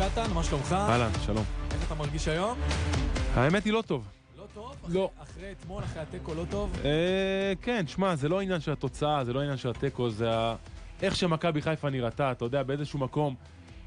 נתן, מה שלומך? אהלן, שלום. איך אתה מרגיש היום? האמת היא לא טוב. לא טוב? לא. אחרי אתמול, אחרי התיקו לא טוב? אה, כן, שמע, זה לא עניין של התוצאה, זה לא עניין של התיקו, זה. איך שמכבי חיפה נראתה, אתה יודע, באיזשהו מקום.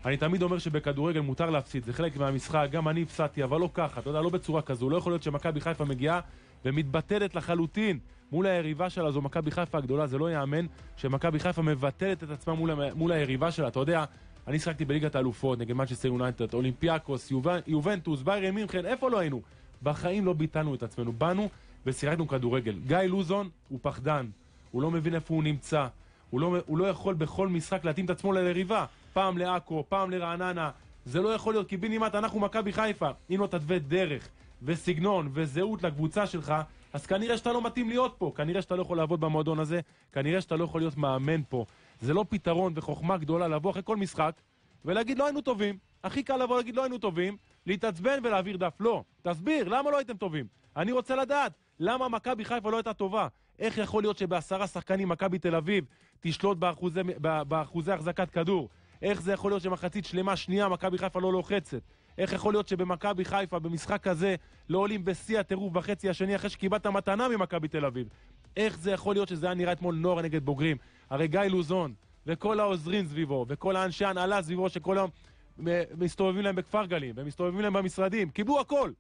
אני תמיד אומר שבכדורגל מותר להפסיד, זה חלק מהמשחק, גם אני הפסדתי, אבל לא ככה, אתה יודע, לא בצורה כזו. לא יכול להיות שמכבי חיפה מגיעה ומתבטלת לחלוטין מול היריבה שלה, זו מכבי חיפה הגדולה, זה לא ייאמן שמכבי חיפה מבטלת את עצמה מול, מול היריבה שלה, אתה יודע, אני שחקתי בליגת האלופות נגד מנצ'סטר יונייטד, אולימפיאקוס, יובנ- יובנטוס, ביירן מינכן, איפה לא היינו? בחיים לא ביטלנו את עצמנו, באנו ושיחקנו כדורגל. גיא לוזון הוא פחדן, הוא לא מבין איפה הוא נמצא, הוא לא, הוא לא יכול בכל משחק להתאים את עצמו ליריבה, פעם לעכו, פעם לרעננה, זה לא יכול להיות, כי בינימט אנחנו מכבי חיפה, אם לא תתווה דרך וסגנון וזהות לקבוצה שלך, אז כנראה שאתה לא מתאים להיות פה, כנראה שאתה לא יכול לעבוד במועדון הזה, כנראה שאתה לא יכול להיות מאמן פה. זה לא פתרון וחוכמה גדולה לבוא אחרי כל משחק ולהגיד לא היינו טובים. הכי קל לבוא להגיד לא היינו טובים, להתעצבן ולהעביר דף. לא. תסביר, למה לא הייתם טובים? אני רוצה לדעת, למה מכבי חיפה לא הייתה טובה? איך יכול להיות שבעשרה שחקנים מכבי תל אביב תשלוט באחוזי, באחוזי החזקת כדור? איך זה יכול להיות שמחצית שלמה שנייה מכבי חיפה לא לוחצת? איך יכול להיות שבמכבי חיפה, במשחק כזה, לא עולים בשיא הטירוף בחצי השני אחרי שקיבלת מתנה ממכבי תל אביב? איך זה יכול להיות שזה היה נראה אתמול נוער נגד בוגרים? הרי גיא לוזון, וכל העוזרים סביבו, וכל האנשי ההנהלה סביבו, שכל היום מסתובבים להם בכפר גלים, ומסתובבים להם במשרדים, קיבלו הכל!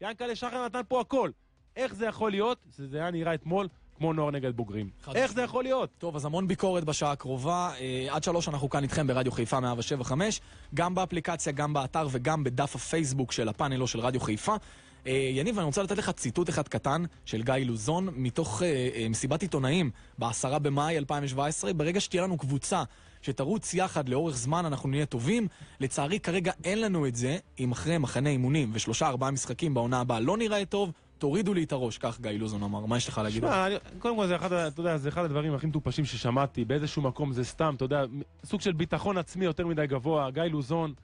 ינקלה שחר נתן פה הכל! איך זה יכול להיות שזה היה נראה אתמול כמו נוער נגד בוגרים? איך זה יכול להיות? טוב, אז המון ביקורת בשעה הקרובה. אה, עד שלוש אנחנו כאן איתכם ברדיו חיפה 175, גם באפליקציה, גם באתר וגם בדף הפייסבוק של הפאנל או של רדיו חיפה. אה, יניב, אני רוצה לתת לך ציטוט אחד קטן של גיא לוזון מתוך אה, אה, מסיבת עיתונאים ב-10 במאי 2017. ברגע שתהיה לנו קבוצה שתרוץ יחד לאורך זמן, אנחנו נהיה טובים. לצערי, כרגע אין לנו את זה, אם אחרי מחנה אימונים ושלושה ארבעה משחקים בעונה הבאה לא נראה טוב, תורידו לי את הראש, כך גיא לוזון אמר. מה יש לך להגיד? שמע, קודם כל זה אחד, אתה יודע, זה אחד הדברים הכי מטופשים ששמעתי, באיזשהו מקום זה סתם, אתה יודע, סוג של ביטחון עצמי יותר מדי גבוה. גיא לוזון,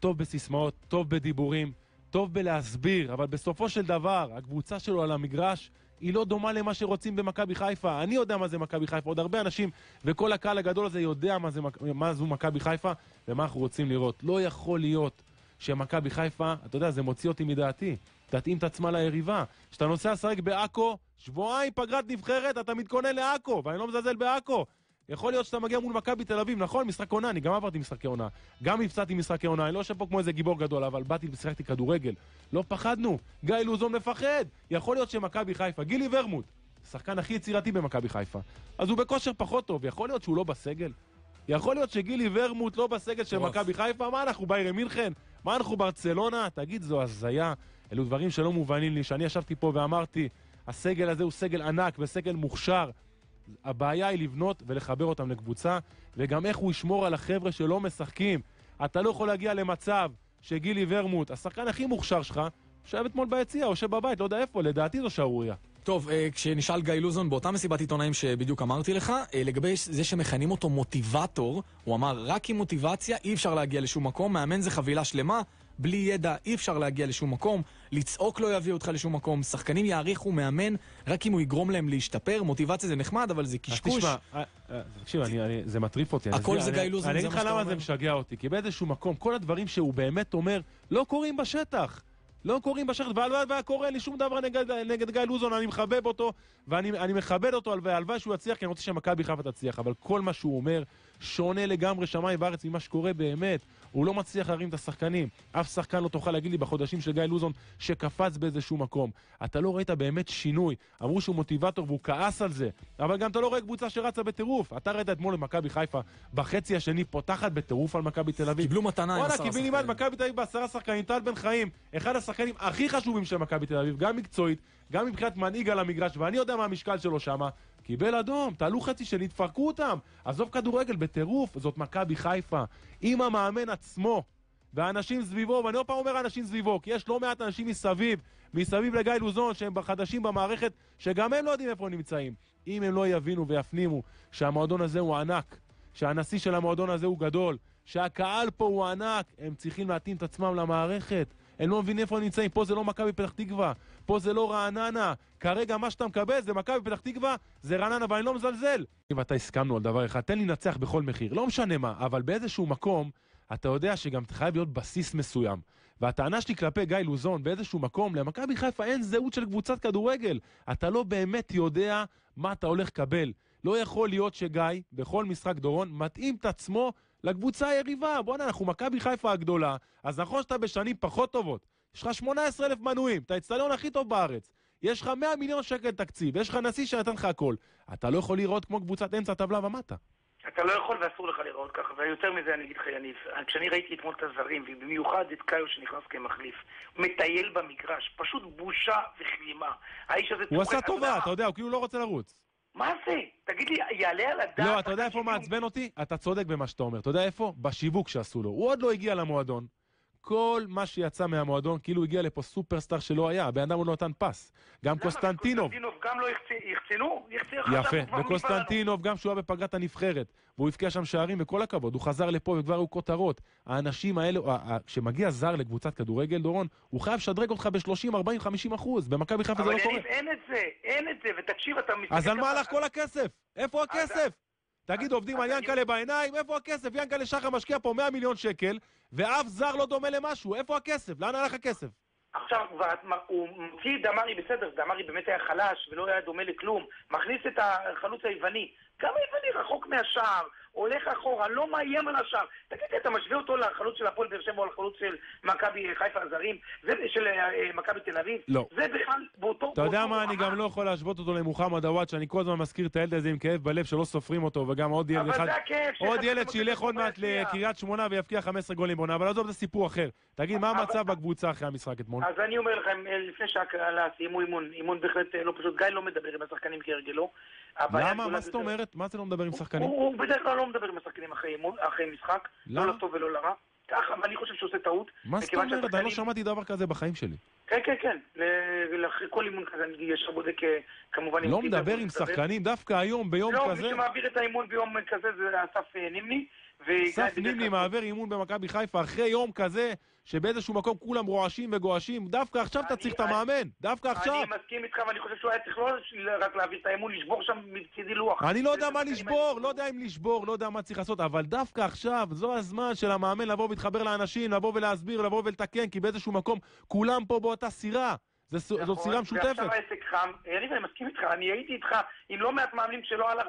טוב בסיסמאות, טוב בדיבורים, טוב בלהסביר, אבל בסופו של דבר, הקבוצה שלו על המגרש היא לא דומה למה שרוצים במכבי חיפה. אני יודע מה זה מכבי חיפה, עוד הרבה אנשים, וכל הקהל הגדול הזה יודע מה, זה, מה זו מכבי חיפה ומה אנחנו רוצים לראות. לא יכול להיות שמכבי חיפה, אתה יודע, זה מוציא אותי מדעתי. תתאים את עצמה ליריבה. כשאתה נוסע לשחק בעכו, שבועיים פגרת נבחרת, אתה מתכונן לעכו, ואני לא מזלזל בעכו. יכול להיות שאתה מגיע מול מכבי תל אביב, נכון, משחק עונה, אני גם עברתי משחקי עונה. גם הפסדתי משחקי עונה, אני לא יושב פה כמו איזה גיבור גדול, אבל באתי ושיחקתי כדורגל. לא פחדנו, גיא לוזון מפחד. יכול להיות שמכבי חיפה, גילי ורמוט, השחקן הכי יצירתי במכבי חיפה, אז הוא בכושר פחות טוב, יכול להיות שהוא לא בסגל? יכול להיות שגילי ורמוט לא בסגל של. מכבי חיפה? מה אנחנו ביירן מינכן? מה אנחנו ברצלונה? תגיד, זו הזיה. אלו דברים שלא מובנים לי, שאני ישבתי פה ואמרתי, הסגל הזה הוא סגל ענק וסגל מוכשר. הבעיה היא לבנות ולחבר אותם לקבוצה, וגם איך הוא ישמור על החבר'ה שלא משחקים. אתה לא יכול להגיע למצב שגילי ורמוט, השחקן הכי מוכשר שלך, יושב אתמול ביציע, יושב בבית, לא יודע איפה, לדעתי זו שערורייה. טוב, אה, כשנשאל גיא לוזון באותה מסיבת עיתונאים שבדיוק אמרתי לך, אה, לגבי זה שמכנים אותו מוטיבטור, הוא אמר, רק עם מוטיבציה אי אפשר להגיע לשום מקום, מאמן זה חבילה שלמה, בלי ידע אי אפשר להגיע לשום מקום, לצעוק לא יביא אותך לשום מקום, שחקנים יעריכו מאמן רק אם הוא יגרום להם להשתפר, מוטיבציה זה נחמד, אבל זה אז קשקוש. תשמע, אה, אה, תקשיב, אני- אני- זה מטריף אותי. אני הכל זה אני- גיא לוזון, אני זה אגיד מה לך שאתה למה אומר? זה משגע אותי, כי באיזשהו מקום, כל הדברים שהוא באמת אומר, לא קורים בשטח. לא קורים בשטח, והלוואי והיה קורה לי שום דבר נגד, נגד גיא לוזון, אני מחבב אותו, ואני אני מכבד אותו, והלוואי שהוא יצליח, כי אני רוצה שמכבי חיפה תצליח, אבל כל מה שהוא אומר שונה לגמרי שמיים וארץ ממה שקורה באמת. הוא לא מצליח להרים את השחקנים. אף שחקן לא תוכל להגיד לי בחודשים של גיא לוזון שקפץ באיזשהו מקום. אתה לא ראית באמת שינוי. אמרו שהוא מוטיבטור והוא כעס על זה, אבל גם אתה לא רואה קבוצה שרצה בטירוף. אתה ראית אתמול את מכבי חיפה בחצי השני פותחת בטירוף על מכבי תל אביב. קיבלו מתנה עם וואלה, עשרה שחקנים. מכבי תל אביב בעשרה שחקנים, טל בן חיים, אחד השחקנים הכי חשובים של מכבי תל אביב, גם מקצועית, גם מבחינת מנהיג על המגרש, ואני יודע מה המשקל שלו שמה. קיבל אדום, תעלו חצי שני, תפרקו אותם. עזוב כדורגל, בטירוף, זאת מכבי חיפה. עם המאמן עצמו, והאנשים סביבו, ואני עוד פעם אומר אנשים סביבו, כי יש לא מעט אנשים מסביב, מסביב לגיא לוזון, שהם חדשים במערכת, שגם הם לא יודעים איפה הם נמצאים. אם הם לא יבינו ויפנימו שהמועדון הזה הוא ענק, שהנשיא של המועדון הזה הוא גדול, שהקהל פה הוא ענק, הם צריכים להתאים את עצמם למערכת. הם לא מבינים איפה הם נמצאים, פה זה לא מכבי פתח תקווה, פה זה לא רעננה. כרגע מה שאתה מקבל זה מכבי פתח תקווה, זה רעננה, ואני לא מזלזל. אם אתה הסכמנו על דבר אחד, תן לי לנצח בכל מחיר, לא משנה מה, אבל באיזשהו מקום, אתה יודע שגם חייב להיות בסיס מסוים. והטענה שלי כלפי גיא לוזון באיזשהו מקום, למכבי חיפה אין זהות של קבוצת כדורגל. אתה לא באמת יודע מה אתה הולך לקבל. לא יכול להיות שגיא, בכל משחק דורון, מתאים את עצמו לקבוצה היריבה. בוא'נה, אנחנו מכבי חיפה הגדולה, אז נכון שאתה בשנים פחות טובות. יש לך 18,000 מנויים, אתה האצטדיון הכי טוב בארץ. יש לך 100 מיליון שקל תקציב, יש לך נשיא שנתן לך הכל. אתה לא יכול לראות כמו קבוצת אמצע טבלה ומטה. אתה לא יכול ואסור לך לראות ככה, ויותר מזה אני אגיד לך יניב, כשאני ראיתי אתמול את הזרים, ובמיוחד את קאיו שנכנס כמחליף, מטייל במגרש, פשוט בושה וכלימה. האיש הזה הוא עשה טובה, אתה יודע, הוא כאילו לא רוצה לרוץ. מה זה? תגיד לי, יעלה על הדעת... לא, אתה יודע איפה מעצבן אותי? אתה צודק במה שאתה אומר. אתה יודע איפה? בשיווק שעשו לו. הוא עוד לא הגיע למועדון. כל מה שיצא מהמועדון, כאילו הגיע לפה סופרסטאר שלא היה, הבן אדם עוד לא נתן פס. גם קוסטנטינוב. קוסטנטינוב גם לא יחצנו? יפה, וקוסטנטינוב גם שהוא היה בפגרת הנבחרת, והוא הבקיע שם שערים, וכל הכבוד, הוא חזר לפה וכבר היו כותרות. האנשים האלה, כשמגיע זר לקבוצת כדורגל, דורון, הוא חייב לשדרג אותך ב-30, 40, 50 אחוז. במכבי חיפה זה לא קורה. אבל אין את זה, אין את זה, ותקשיב, אתה מסתכל... אז על מה הלך כל הכסף? איפה הכסף? תגיד, עובדים על ינקלה בעיניים? איפה הכסף? ינקלה שחר משקיע פה 100 מיליון שקל, ואף זר לא דומה למשהו. איפה הכסף? לאן הלך הכסף? עכשיו הוא מוציא דמרי בסדר, דמרי באמת היה חלש ולא היה דומה לכלום, מכניס את החלוץ היווני, גם היווני רחוק מהשער, הולך אחורה, לא מאיים על השער. תגיד לי, אתה משווה אותו לחלוץ של הפועל באר שבע או לחלוץ של מכבי חיפה הזרים? זה של אה, מכבי תל אביב? לא. זה בכלל באותו... אתה יודע מה, אני גם לא יכול להשוות אותו למוחמד עוואט, שאני כל הזמן מזכיר את הילד הזה עם כאב בלב שלא סופרים אותו, וגם עוד ילד אחד... עוד ילד שילך עוד מעט לקריית שמונה ויבקיע 15 גולים בעונה, אבל עזוב, זה סיפור אחר. תגיד, מה המצב בקבוצה אחרי המשחק אתמול? אז אני אומר לכם, אה, לפני שהקהלה סיימו אימון, אימון בהחלט אה, לא פשוט, גיא לא מדבר עם השחקנים כהרגלו. למה? מה זאת אומרת? מה זה לא מדבר עם שחקנים? הוא בדרך כלל לא מדבר עם השחקנים אחרי משחק, לא לטוב ולא לרע. ככה, ואני חושב שהוא עושה טעות. מה זאת אומרת? אני לא שמעתי דבר כזה בחיים שלי. כן, כן, כן. לאחרי כל אימון כזה אני ישר בודק אה, כמובן... לא מדבר עם שחקנים דווקא היום, ביום כזה? לא, מי שמעביר את האימון ביום כזה זה אסף נימני. אסף נימני מעביר אימון במכבי חיפה אחרי יום כזה, שבאיזשהו מקום כולם רועשים וגועשים, דווקא עכשיו אתה צריך את המאמן, דווקא עכשיו. אני מסכים איתך ואני חושב שהוא היה צריך לא רק להעביר את האימון, לשבור שם מצידי לוח. אני לא יודע מה לשבור, לא יודע אם לשבור, לא יודע מה צריך לעשות, אבל דווקא עכשיו, זו הזמן של המאמן לבוא ולהתחבר לאנשים, לבוא ולהסביר, לבוא ולתקן, כי באיזשהו מקום כולם פה באותה סירה. זאת נכון, סירה משותפת. ועכשיו העסק חם. יניב, אני מסכים איתך, אני הייתי איתך עם לא מעט מאמנים שלא הלך,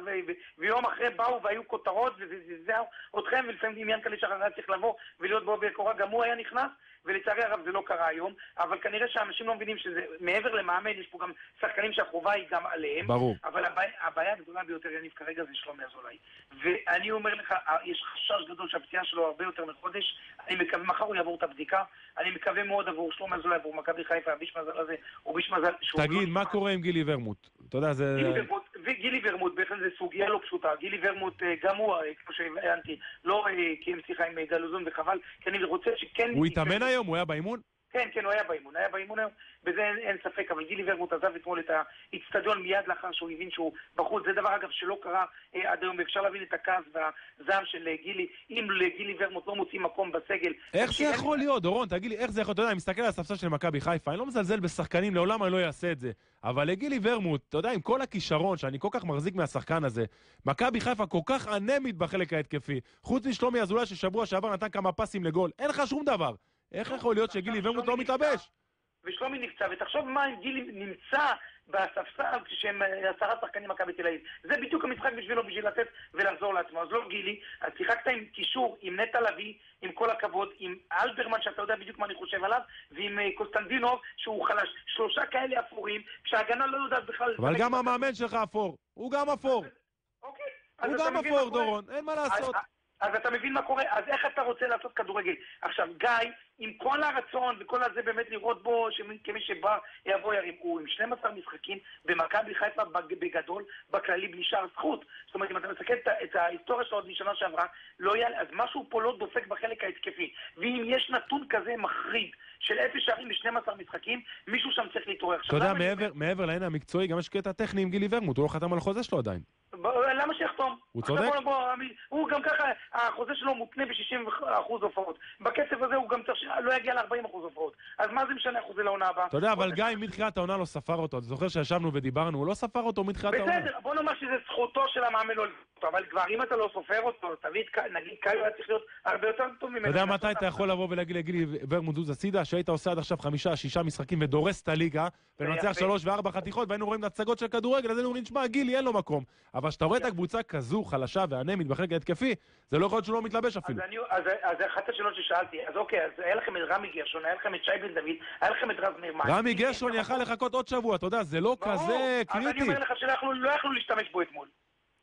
ויום אחרי באו והיו כותרות, וזעזעו אתכם, ולפעמים עם ינקלה שחר היה צריך לבוא ולהיות בעובי הקורה, גם הוא היה נכנס, ולצערי הרב זה לא קרה היום, אבל כנראה שאנשים לא מבינים שזה, מעבר למאמן, יש פה גם שחקנים שהחובה היא גם עליהם. ברור. אבל הבעיה, הבעיה הגדולה ביותר, יניב, כרגע זה שלומי אזולאי. ואני אומר לך, יש חשש גדול שהפציעה שלו הרבה יותר מחודש. אני מקווה, מחר הוא יעבור את הבדיקה. אני מקווה מאוד עבור שלומי אזולאי, עבור מכבי חיפה, הביש מזל הזה, הוא ביש מזל תגיד, לא מה קורה עם גילי ורמוט? אתה יודע, זה... גילי ורמוט, וגילי ורמוט, בהחלט זו סוגיה לא פשוטה. גילי ורמוט, אה, גם הוא, אה, כמו שהבנתי, לא אה, קיים שיחה עם גלוזון, וחבל, כי אני רוצה שכן... הוא התאמן היום? הוא היה באימון? כן, כן, הוא היה באימון, היה באימון היום, בזה אין, אין ספק, אבל גילי ורמוט עזב אתמול את האיצטדיון מיד לאחר שהוא הבין שהוא בחוץ, זה דבר אגב שלא קרה אה, עד היום, ואפשר להבין את הכעס והזעם של אה, גילי, אם לגילי ורמוט לא מוצאים מקום בסגל. איך זה יכול להיות, דורון, תגיד לי, איך זה יכול להיות, אתה יודע, אני מסתכל על הספסל של מכבי חיפה, אני לא מזלזל בשחקנים, לעולם אני לא אעשה את זה, אבל לגילי ורמוט, אתה יודע, עם כל הכישרון שאני כל כך מחזיק מהשחקן הזה, מכבי חיפה כל כך אנמית בחלק ההתקפי, חוץ משלומי אזולאי ששבוע שעבר נתן כמה פסים לגול, אין לך שום דבר. איך יכול להיות שגילי ורמוט לא מתלבש? ושלומי נפצע, ותחשוב מה אם גילי נמצא בספסל כשהם אה, עשרה שחקנים מכבי תל אביב. זה בדיוק המשחק בשבילו, בשביל לתת ולחזור לעצמו. אז לא גילי, אז שיחקת עם קישור, עם נטע לביא, עם כל הכבוד, עם אלברמן, שאתה יודע בדיוק מה אני חושב עליו, ועם אה, קוסטנטינוב, שהוא חלש. שלושה כאלה אפורים, כשההגנה לא יודעת בכלל... אבל גם המאמן שלך אפור. הוא גם אפור. אוקיי. הוא גם אפור, דורון, אין מה לעשות. אז אתה מבין מה קורה? אז איך אתה רוצה לעשות כדורגל? עכשיו, גיא, עם כל הרצון וכל הזה באמת לראות בו כמי שבא, יבוא ירים, הוא עם 12 משחקים במכבי חיפה בגדול, בכללי בלי שער זכות. זאת אומרת, אם אתה מסתכל את ההיסטוריה שלו עוד משנה שעברה, לא יעלה, אז משהו פה לא דופק בחלק ההתקפי. ואם יש נתון כזה מחריד של אפס שערים ב-12 משחקים, מישהו שם צריך להתעורר. אתה יודע, מעבר לעניין המקצועי, גם יש קטע טכני עם גילי ורמוט, הוא לא חתם על החוזה שלו עדיין. למה שיחתום? הוא צודק. בוא, בוא, הוא גם ככה, החוזה שלו מותנה ב-60% הופעות. בקצב הזה הוא גם צריך, לא יגיע ל-40% הופעות. אז מה זה משנה אחוזי לעונה הבאה? אתה יודע, אבל גיא מתחילת העונה לא ספר אותו. אתה זוכר שישבנו ודיברנו, הוא לא ספר אותו מתחילת העונה. בסדר, בוא נאמר שזה זכותו של המאמן לא אותו, אבל כבר אם אתה לא סופר אותו, תביא את נגיד קאי היה צריך להיות הרבה יותר טוב ממנו. אתה יודע מתי אתה יכול לבוא ולהגיד לגילי ורמונדוז הצידה, שהיית עושה עד עכשיו חמישה, שישה משחקים ודורס את הליגה, ולנצח יפה. שלוש וארבע חתיכות, והיינו רואים הצגות של כדורגל, אז היינו אומרים, שמע, גילי, אין לו מקום. אבל כשאתה רואה את הקבוצה כזו, חלשה ואנמית בחלק ההתקפי, זה לא יכול להיות שהוא לא מתלבש אפילו. אז, אחת השאלות ששאלתי, אז אוקיי, אז היה לכם את רמי גרשון, היה לכם את שי בן דוד, היה לכם את רז נרמן. רמי גרשון יכל לחכות עוד שבוע, אתה יודע, זה לא כזה אבל אני קריטי. אומר לך שלא יכלו לא יכלו להשתמש בו אתמול.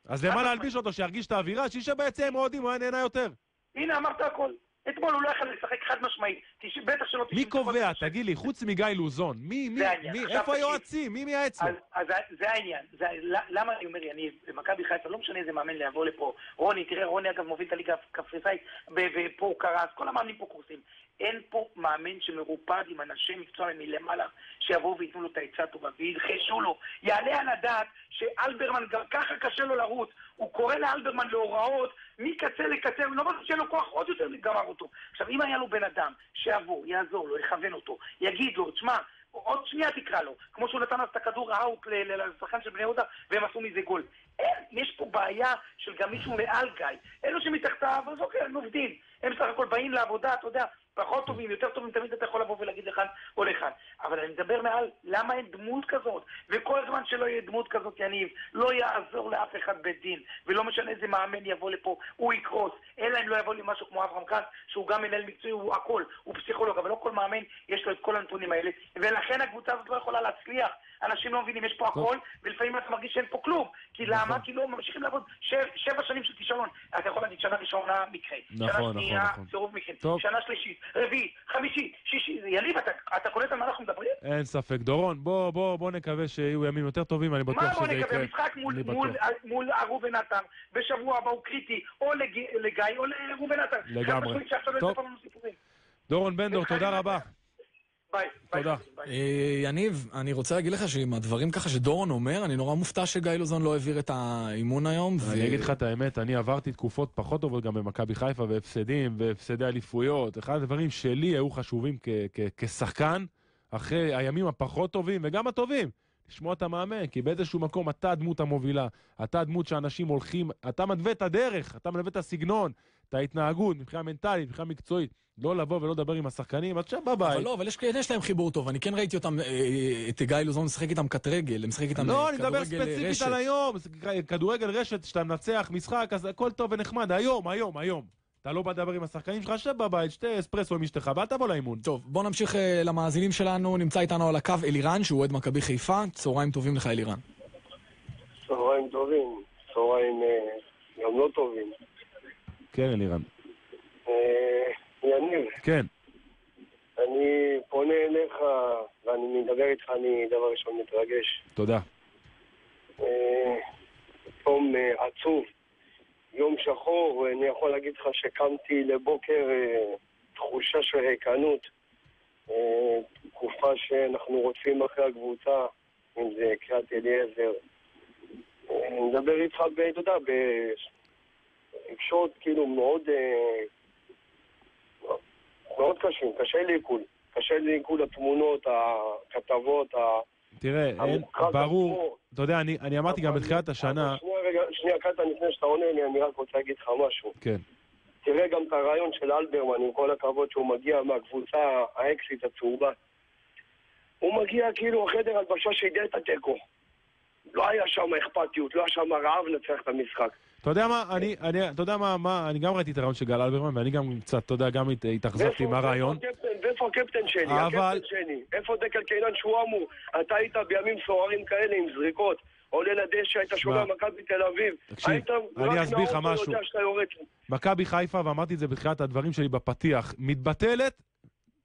אז למה להלביש אותו, שירגיש את האווירה? שישב ביציע עם אוהדים, הוא היה נהנה יותר. הנה, אמרת הכל. אתמול הוא לא יכול לשחק חד משמעית. תש- בטח שלא... מי 90 דקות. קובע? תגיד לי, חוץ מגיא לוזון, מי, מי. מי, איפה. היועצים? מי מייעץ לו? אז, אז זה העניין. זה, למה אני אומר, יניב, במכבי חיפה, לא משנה איזה מאמן יבוא לפה. רוני, תראה, רוני אגב מוביל את הליגה הקפריסאית, ופה הוא קרס, כל המאמנים פה קורסים. אין פה מאמן שמרופד עם אנשי מקצוע מלמעלה, שיבואו וייתנו לו את העצה הטובה, וילחשו לו. יעלה על הדעת שאלברמן גם ככה קשה לו לרוץ. הוא קורא לאלברמן להוראות מקצה לקצה, לא בטוח שיהיה לו כוח עוד יותר לגמר אותו. עכשיו, אם היה לו בן אדם שיבוא, יעזור לו, יכוון אותו, יגיד לו, תשמע, עוד שנייה תקרא לו, כמו שהוא נתן אז את הכדור האוט לשחקן של בני יהודה, והם עשו מזה גול. אין, יש פה בעיה של גם מישהו מעל גיא. אלו שמתחתיו, אז אוקיי, הם עובדים. הם סך הכל באים לעבודה, אתה יודע, פחות טובים, יותר טובים, תמיד אתה יכול לבוא ולהגיד לכאן או לכאן. אבל אני מדבר מעל, למה אין דמות כזאת? וכל זמן שלא יהיה דמות כזאת, יניב, לא יעזור לאף אחד בית דין, ולא משנה איזה מאמן יבוא לפה, הוא יקרוס. אלא אם לא יבוא לי משהו כמו אברהם כץ, שהוא גם מנהל מקצועי, הוא הכל, הוא פסיכולוג, אבל לא כל מאמן יש לו את כל הנתונים האלה, ולכן הקבוצה הזאת לא יכולה להצליח. אנשים לא מבינים, יש פה הכל, ולפעמים אתה מרגיש שאין פה כלום. כי למה? כי לא ממשיכים לעבוד שבע שנים של כישלון. אתה יכול להגיד שנה ראשונה מקרה, נכון, שנה נכון, שנייה נכון. סירוב מקרים. שנה שלישית, רביעית, חמישית, שישית, יניב, אתה, אתה קולט על מה אנחנו מדברים? אין ספק. דורון, בוא, בוא, בוא נקווה שיהיו ימים יותר טובים, אני מה בטוח בוא שזה נקווה? יקרה. משחק מול, אני מול, בטוח. מול ראובן עטר, בשבוע הבא הוא קריטי, או לג, לגיא או לראובן עטר. לגמרי. טוב. דורון בנדור, משחק תודה רבה. ביי. תודה. אה, יניב, אני רוצה להגיד לך שעם הדברים ככה שדורון אומר, אני נורא מופתע שגיא לוזון לא העביר את האימון היום. אני אגיד לך את האמת, אני עברתי תקופות פחות טובות גם במכבי חיפה, והפסדים, והפסדי אליפויות. אחד הדברים שלי היו חשובים כ- כ- כשחקן, אחרי הימים הפחות טובים, וגם הטובים, לשמוע את המאמן, כי באיזשהו מקום אתה הדמות המובילה, אתה הדמות שאנשים הולכים, אתה מתווה את הדרך, אתה מתווה את הסגנון, את ההתנהגות, מבחינה מנטלית, מבחינה מקצועית. לא לבוא ולא לדבר עם השחקנים, אז שם בבית. אבל לא, אבל יש, יש להם חיבור טוב, אני כן ראיתי אותם, אה, את גיא לוזון משחק איתם קט רגל, משחק איתם לא, אה, אני מדבר אה, ספציפית רשת. על היום, כדורגל רשת, שאתה מנצח משחק, אז הכל טוב ונחמד, היום, היום, היום. אתה לא בא לדבר עם השחקנים שלך, שב בבית, שתה אספרסו עם אשתך, ואל תבוא לאימון. טוב, בוא נמשיך אה, למאזינים שלנו, נמצא איתנו על הקו אלירן, שהוא אוהד מכבי חיפה, צהריים טובים לך אלירן. צהריים טובים, צהריים אה, גם לא טובים. כן, אלירן. אה, יניב, כן. אני פונה אליך ואני מדבר איתך, אני דבר ראשון מתרגש. תודה. אה, יום אה, עצוב, יום שחור, אני יכול להגיד לך שקמתי לבוקר תחושה של ריקנות. תקופה שאנחנו רודפים אחרי הקבוצה, אם זה קריאת אליעזר. אני מדבר איתך, אתה יודע, ברגשות כאילו מאוד... אה, מאוד קשים, קשה לי עיכול. קשה לי עיכול התמונות, הכתבות. תראה, אין, ברור. אתה יודע, אני אני אמרתי גם בתחילת השנה, שנייה רגע, שנייה קטן לפני שאתה עונה לי, אני רק רוצה להגיד לך משהו. כן. תראה גם את הרעיון של אלברמן, עם כל הכבוד שהוא מגיע מהקבוצה האקסית הצהובה. הוא מגיע כאילו חדר הלבשה שהגיע את התיקו. לא היה שם אכפתיות, לא היה שם רעב לנצח את המשחק. אתה יודע מה, אני, אני, אתה יודע מה, מה, אני גם ראיתי את הרעיון של גל אלברמן, ואני גם קצת, אתה יודע, גם הת- התאכזבתי מהרעיון. ואיפה הקפטן- שלי? אבל- הקפטן שלי. איפה דקל קינן שהוא אמור? אתה היית בימים סוערים כאלה עם זריקות. עולה לדשא, היית שומע מכבי תל אביב. תקשיב, אני אסביר לך משהו. מכבי חיפה, ואמרתי את זה בתחילת הדברים שלי בפתיח, מתבטלת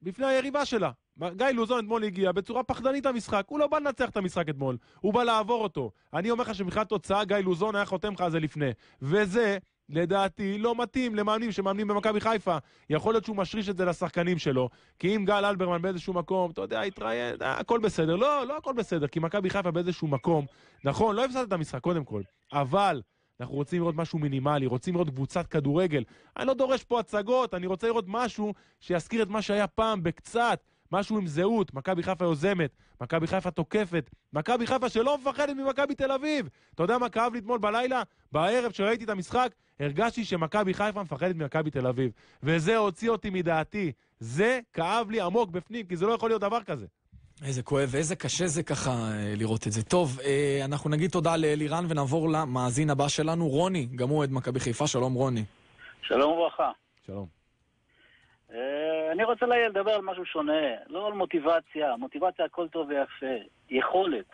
בפני היריבה שלה. גיא לוזון אתמול הגיע בצורה פחדנית למשחק, הוא לא בא לנצח את המשחק אתמול, הוא בא לעבור אותו. אני אומר לך שמבחינת תוצאה גיא לוזון היה חותם לך על זה לפני. וזה, לדעתי, לא מתאים למאמנים שמאמנים במכבי חיפה. יכול להיות שהוא משריש את זה לשחקנים שלו, כי אם גל אלברמן באיזשהו מקום, אתה יודע, התראיין, אה, הכל בסדר. לא, לא הכל בסדר, כי מכבי חיפה באיזשהו מקום, נכון, לא הפסדת את המשחק קודם כל, אבל... אנחנו רוצים לראות משהו מינימלי, רוצים לראות קבוצת כדורגל. אני לא דורש פה הצגות, אני רוצה לראות משהו שיזכיר את מה שהיה פעם בקצת. משהו עם זהות, מכבי חיפה יוזמת, מכבי חיפה תוקפת, מכבי חיפה שלא מפחדת ממכבי תל אביב. אתה יודע מה כאב לי אתמול בלילה? בערב שראיתי את המשחק, הרגשתי שמכבי חיפה מפחדת ממכבי תל אביב. וזה הוציא אותי מדעתי. זה כאב לי עמוק בפנים, כי זה לא יכול להיות דבר כזה. איזה כואב ואיזה קשה זה ככה אה, לראות את זה. טוב, אה, אנחנו נגיד תודה לאלירן ונעבור למאזין הבא שלנו, רוני, גם הוא אוהד מכבי חיפה, שלום רוני. שלום וברכה. שלום. אה, אני רוצה לדבר על משהו שונה, לא על מוטיבציה. מוטיבציה הכל טוב ויפה. יכולת.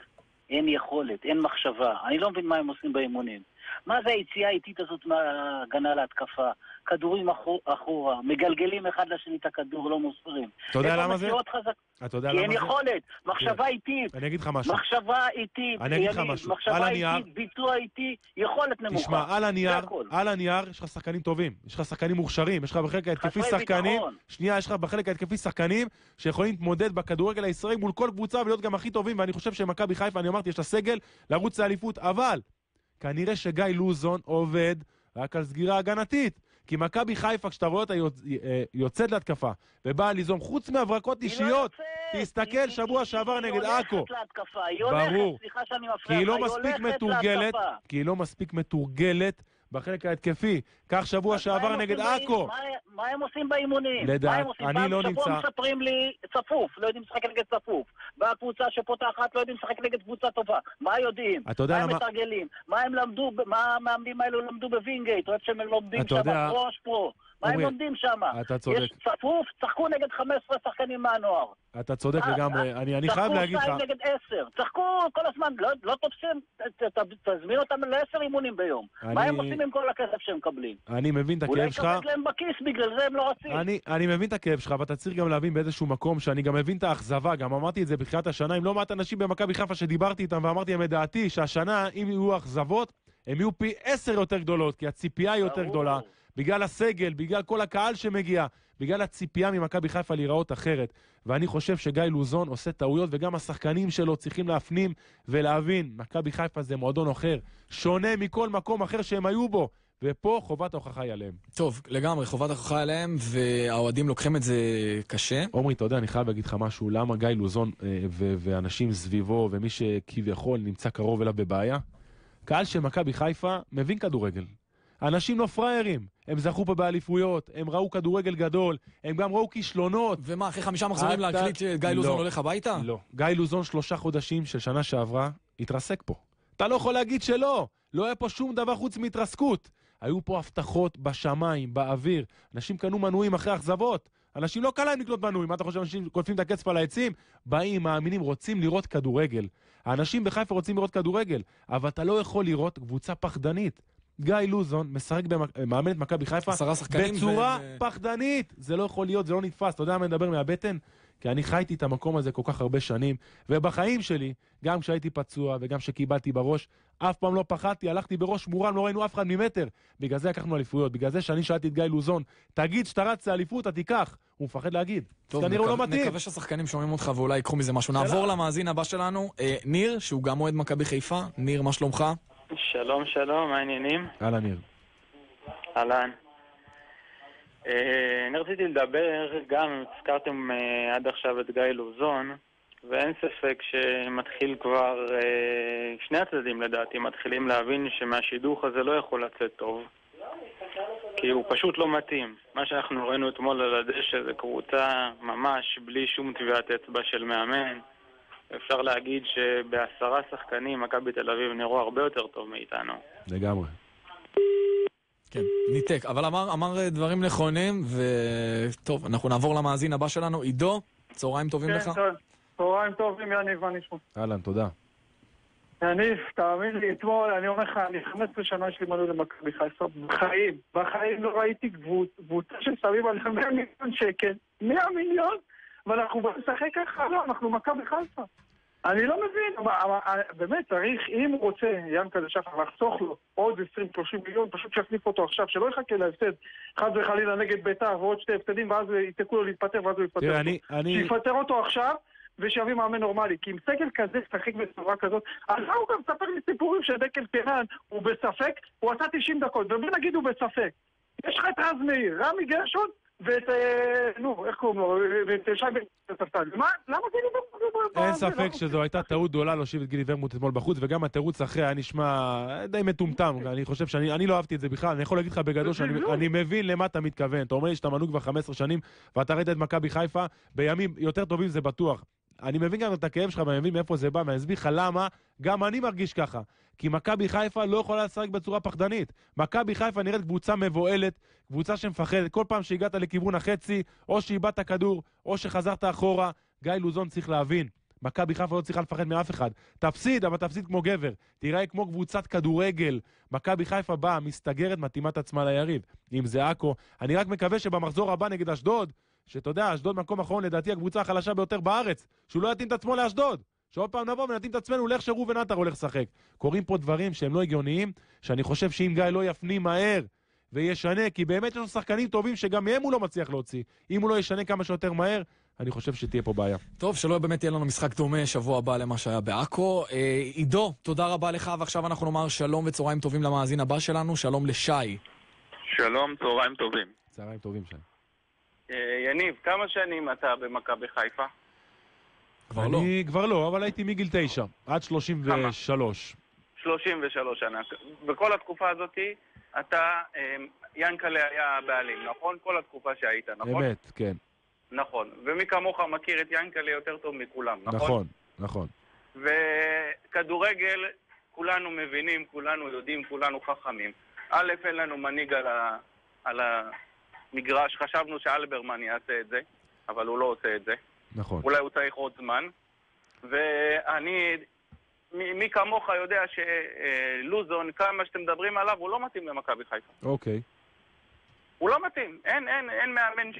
אין יכולת, אין מחשבה. אני לא מבין מה הם עושים באימונים. מה זה היציאה האיטית הזאת מההגנה להתקפה? כדורים אחור, אחורה, מגלגלים אחד לשני את הכדור, לא מוסרים. אתה יודע למה זה? חזק... אתה יודע כי למה אין זה? יכולת, מחשבה איטית. אני אגיד לך משהו. מחשבה איטית, אני אגיד לך משהו. מחשבה איטית, ביצוע איטי, יכולת נמוכה. תשמע, על הנייר. על הנייר יש לך שחקנים טובים, יש לך שחקנים מוכשרים, יש לך בחלק ההתקפי שחקנים. שנייה, יש לך בחלק ההתקפי שחקנים שיכולים להתמודד בכדורגל הישראלי מול כל קבוצה ולהיות גם הכי טובים, ואני חושב שמכבי חיפה, אני אמרתי, יש לה סגל לרוץ לאליפות, אבל כנראה שגיא לוזון עובד רק על סגירה הגנתית. כי מכבי חיפה, כשאתה רואה אותה אה, יוצאת להתקפה ובאה ליזום, חוץ מהברקות היא לא אישיות, יוצאת. תסתכל היא- שבוע היא- שעבר היא נגד הולכת עכו. להתקפה, היא הולכת, ברור. סליחה שאני כי מפריע היא לך, לא מספיק מתורגלת. כי היא לא מספיק מתורגלת בחלק ההתקפי. כך שבוע שעבר נגד עכו. מה- מה הם עושים באימונים? לדעת- מה הם עושים? אני פעם לא נמצא- מספרים לי צפוף, לא יודעים לשחק נגד צפוף. והקבוצה שפותחת לא יודעים לשחק נגד קבוצה טובה. מה יודעים? אתה יודע מה הם מתרגלים? מה הם למדו, מה המאמנים האלו למדו בווינגייט? או איפה שהם לומדים אתה שם, ראש פרו. מה הם לומדים שם? אתה צודק. יש צפוף, צחקו נגד 15 שחקנים מהנוער. אתה צודק אה, לגמרי. אה, אני חייב להגיד לך... צחקו שתיים נגד עשר. צחקו כל הזמן, לא, לא תופסים, תזמין אותם לעשר אימונים ביום. מה הם עושים עם כל הכסף שהם מקבלים? אני מבין את אולי הכאב שלך. כבד להם בכיס, בגלל זה הם לא רצים. אני, מבין את הכאב שלך, אבל אתה צריך גם להבין באיזשהו מקום שאני גם מבין את האכזבה, גם אמרתי את זה בתחילת השנה עם לא מעט אנשים במכבי חיפה שדיברתי איתם ואמרתי להם את דעתי שהשנה, אם יהיו אכזבות, הם יהיו פי עשר יותר גדולות, כי הציפייה היא יותר. גדולה, בגלל הסגל, בגלל כל הקהל שמגיע, בגלל הציפייה ממכבי חיפה להיראות אחרת. ואני חושב שגיא לוזון עושה טעויות, וגם השחקנים שלו צריכים להפנים ולהבין, מכבי חיפה זה מועדון אחר, שונה מכל מקום אחר שהם היו בו, ופה חובת ההוכחה היא עליהם. טוב, לגמרי, חובת ההוכחה עליהם, והאוהדים לוקחים את זה קשה. עומרי, אתה יודע, אני חייב להגיד לך משהו, למה גיא לוזון אה, ו- ואנשים סביבו ומי שכביכול נמצא קרוב אליו בבעיה? קהל של מכבי חיפה מבין כדורגל. אנשים לא פראיירים, הם זכו פה באליפויות, הם ראו כדורגל גדול, הם גם ראו כישלונות. ומה, אחרי חמישה מחזורים להקליט שגיא לא. לוזון הולך הביתה? לא. גיא לוזון שלושה חודשים של שנה שעברה, התרסק פה. אתה לא יכול להגיד שלא, לא היה פה שום דבר חוץ מהתרסקות. היו פה הבטחות בשמיים, באוויר. אנשים קנו מנויים אחרי אכזבות. אנשים לא קל להם לקנות מנויים. מה אתה חושב, אנשים קולפים את הקצף על העצים? באים, מאמינים, רוצים לראות כדורגל. האנשים בחיפה רוצים לראות כדורגל, אבל אתה לא יכול לראות קבוצה פחדנית. גיא לוזון משחק, במק... מאמן את מכבי חיפה בצורה ו- פחדנית. זה לא יכול להיות, זה לא נתפס. אתה יודע מה אני מדבר מהבטן? כי אני חייתי את המקום הזה כל כך הרבה שנים, ובחיים שלי, גם כשהייתי פצוע וגם כשקיבלתי בראש, אף פעם לא פחדתי, הלכתי בראש מורם, לא ראינו אף אחד ממטר. בגלל זה לקחנו אליפויות, בגלל זה שאני שאלתי את גיא לוזון, תגיד שאתה רץ לאליפות, אתה תיקח. הוא מפחד להגיד. טוב, כנראה הוא לא מתאים. נקווה שהשחקנים שומעים אותך ואולי ייקחו מזה משהו. נעבור למאזין הבא שלנו, אה, ניר, שהוא גם אוהד מכבי חיפה. ניר, מה שלומך? שלום, שלום, מה העניינים? אהלן ניר. אהלן. אה, אני רציתי לדבר, גם אם הזכרתם אה, עד עכשיו את גיא לוזון, ואין ספק שמתחיל כבר, אה, שני הצדדים לדעתי מתחילים להבין שמהשידוך הזה לא יכול לצאת טוב, כי הוא פשוט לא מתאים. מה שאנחנו ראינו אתמול על הדשא זה קבוצה ממש בלי שום טביעת אצבע של מאמן. אפשר להגיד שבעשרה שחקנים מכבי תל אביב נראו הרבה יותר טוב מאיתנו. לגמרי. כן, ניתק. אבל אמר, אמר אה, דברים נכונים, וטוב, אנחנו נעבור למאזין הבא שלנו. עידו, צהריים טובים לך. כן. צהריים טובים, יניב, מה נשמע? אהלן, תודה. יניב, תאמין לי, אתמול, אני אומר לך, אני 15 שנה שלי מנוי למכבי חיפה, בחיים, בחיים לא ראיתי קבוצ- קבוצה ששמים עליה 100 מיליון שקל, 100 מיליון, ואנחנו באים לשחק ככה, לא, אנחנו מכבי חיפה. אני לא מבין, אבל, אבל, באמת, צריך, אם הוא רוצה, ינקלה שחר, לחסוך לו עוד 20-30 מיליון, פשוט שיחליף אותו עכשיו, שלא יחכה להפסד, חס וחלילה נגד ביתר ועוד שתי הפסדים, ואז יתקעו לו להתפטר, ואז הוא יתפטר. אותו. אני... אני... שיפטר אותו עכשיו, ושיביא מאמן נורמלי. כי עם סגל כזה לשחק בצורה כזאת, אז הוא גם מספר לי סיפורים שדקל קרן הוא בספק, הוא עשה 90 דקות, ובוא נגיד הוא בספק. יש לך את רז מאיר, רמי גרשון, ואת, אה, נו, איך קוראים לו, ואת שי בן ספסל. מה, למה גילי ורמוט? אין ספק שזו הייתה טעות גדולה להושיב את גילי ורמוט אתמול בחוץ, וגם התירוץ אחרי היה נשמע די מטומטם. אני חושב שאני אני לא אהבתי את זה בכלל, אני יכול להגיד לך בגדול שאני אני מבין למה אתה מתכוון. אתה אומר לי שאתה מנהוג כבר 15 שנים, ואתה ראית את מכבי חיפה, בימים יותר טובים זה בטוח. אני מבין גם את הכאב שלך ואני מבין מאיפה זה בא, ואני אסביר לך למה גם אני מרגיש ככה. כי מכבי חיפה לא יכולה לשחק בצורה פחדנית. מכבי חיפה נראית קבוצה מבוהלת, קבוצה שמפחדת. כל פעם שהגעת לכיוון החצי, או שאיבדת כדור, או שחזרת אחורה. גיא לוזון צריך להבין, מכבי חיפה לא צריכה לפחד מאף אחד. תפסיד, אבל תפסיד כמו גבר. תיראה כמו קבוצת כדורגל. מכבי חיפה באה, מסתגרת, מתאימה את עצמה ליריב. אם זה עכו, אני רק מקווה שבמחזור הבא נגד אשדוד, שאתה יודע, אשדוד מקום אחרון, לדעתי הקבוצה החלשה ביותר בארץ, שהוא לא יתאים את עצמו לאשדוד. שעוד פעם נבוא ונתאים את עצמנו לאיך שראובן עטר הולך לשחק. קורים פה דברים שהם לא הגיוניים, שאני חושב שאם גיא לא יפנים מהר וישנה, כי באמת יש לו שחקנים טובים שגם מהם הוא לא מצליח להוציא. אם הוא לא ישנה כמה שיותר מהר, אני חושב שתהיה פה בעיה. טוב, שלא באמת יהיה לנו משחק דומה שבוע הבא למה שהיה בעכו. אה, עידו, תודה רבה לך, ועכשיו אנחנו נאמר שלום וצהריים טובים למאזין הבא שלנו, שלום לשי. שלום, צהריים טובים. צהריים טובים שם. אה, יניב, כמה שנים אתה במכבי חיפה? כבר לא. אני כבר לא, אבל הייתי מגיל תשע, עד 33. 33 שנה. בכל התקופה הזאת אתה, אה, ינקלה היה הבעלים, נכון? כל התקופה שהיית, נכון? אמת, כן. נכון. ומי כמוך מכיר את ינקלה יותר טוב מכולם, נכון? נכון, נכון. וכדורגל, כולנו מבינים, כולנו יודעים, כולנו חכמים. א', אין לנו מנהיג על, ה... על המגרש, חשבנו שאלברמן יעשה את זה, אבל הוא לא עושה את זה. נכון. אולי הוא צריך עוד זמן. ואני, מי, מי כמוך יודע שלוזון, כמה שאתם מדברים עליו, הוא לא מתאים למכבי חיפה. אוקיי. הוא לא מתאים. אין, אין, אין מאמן ש...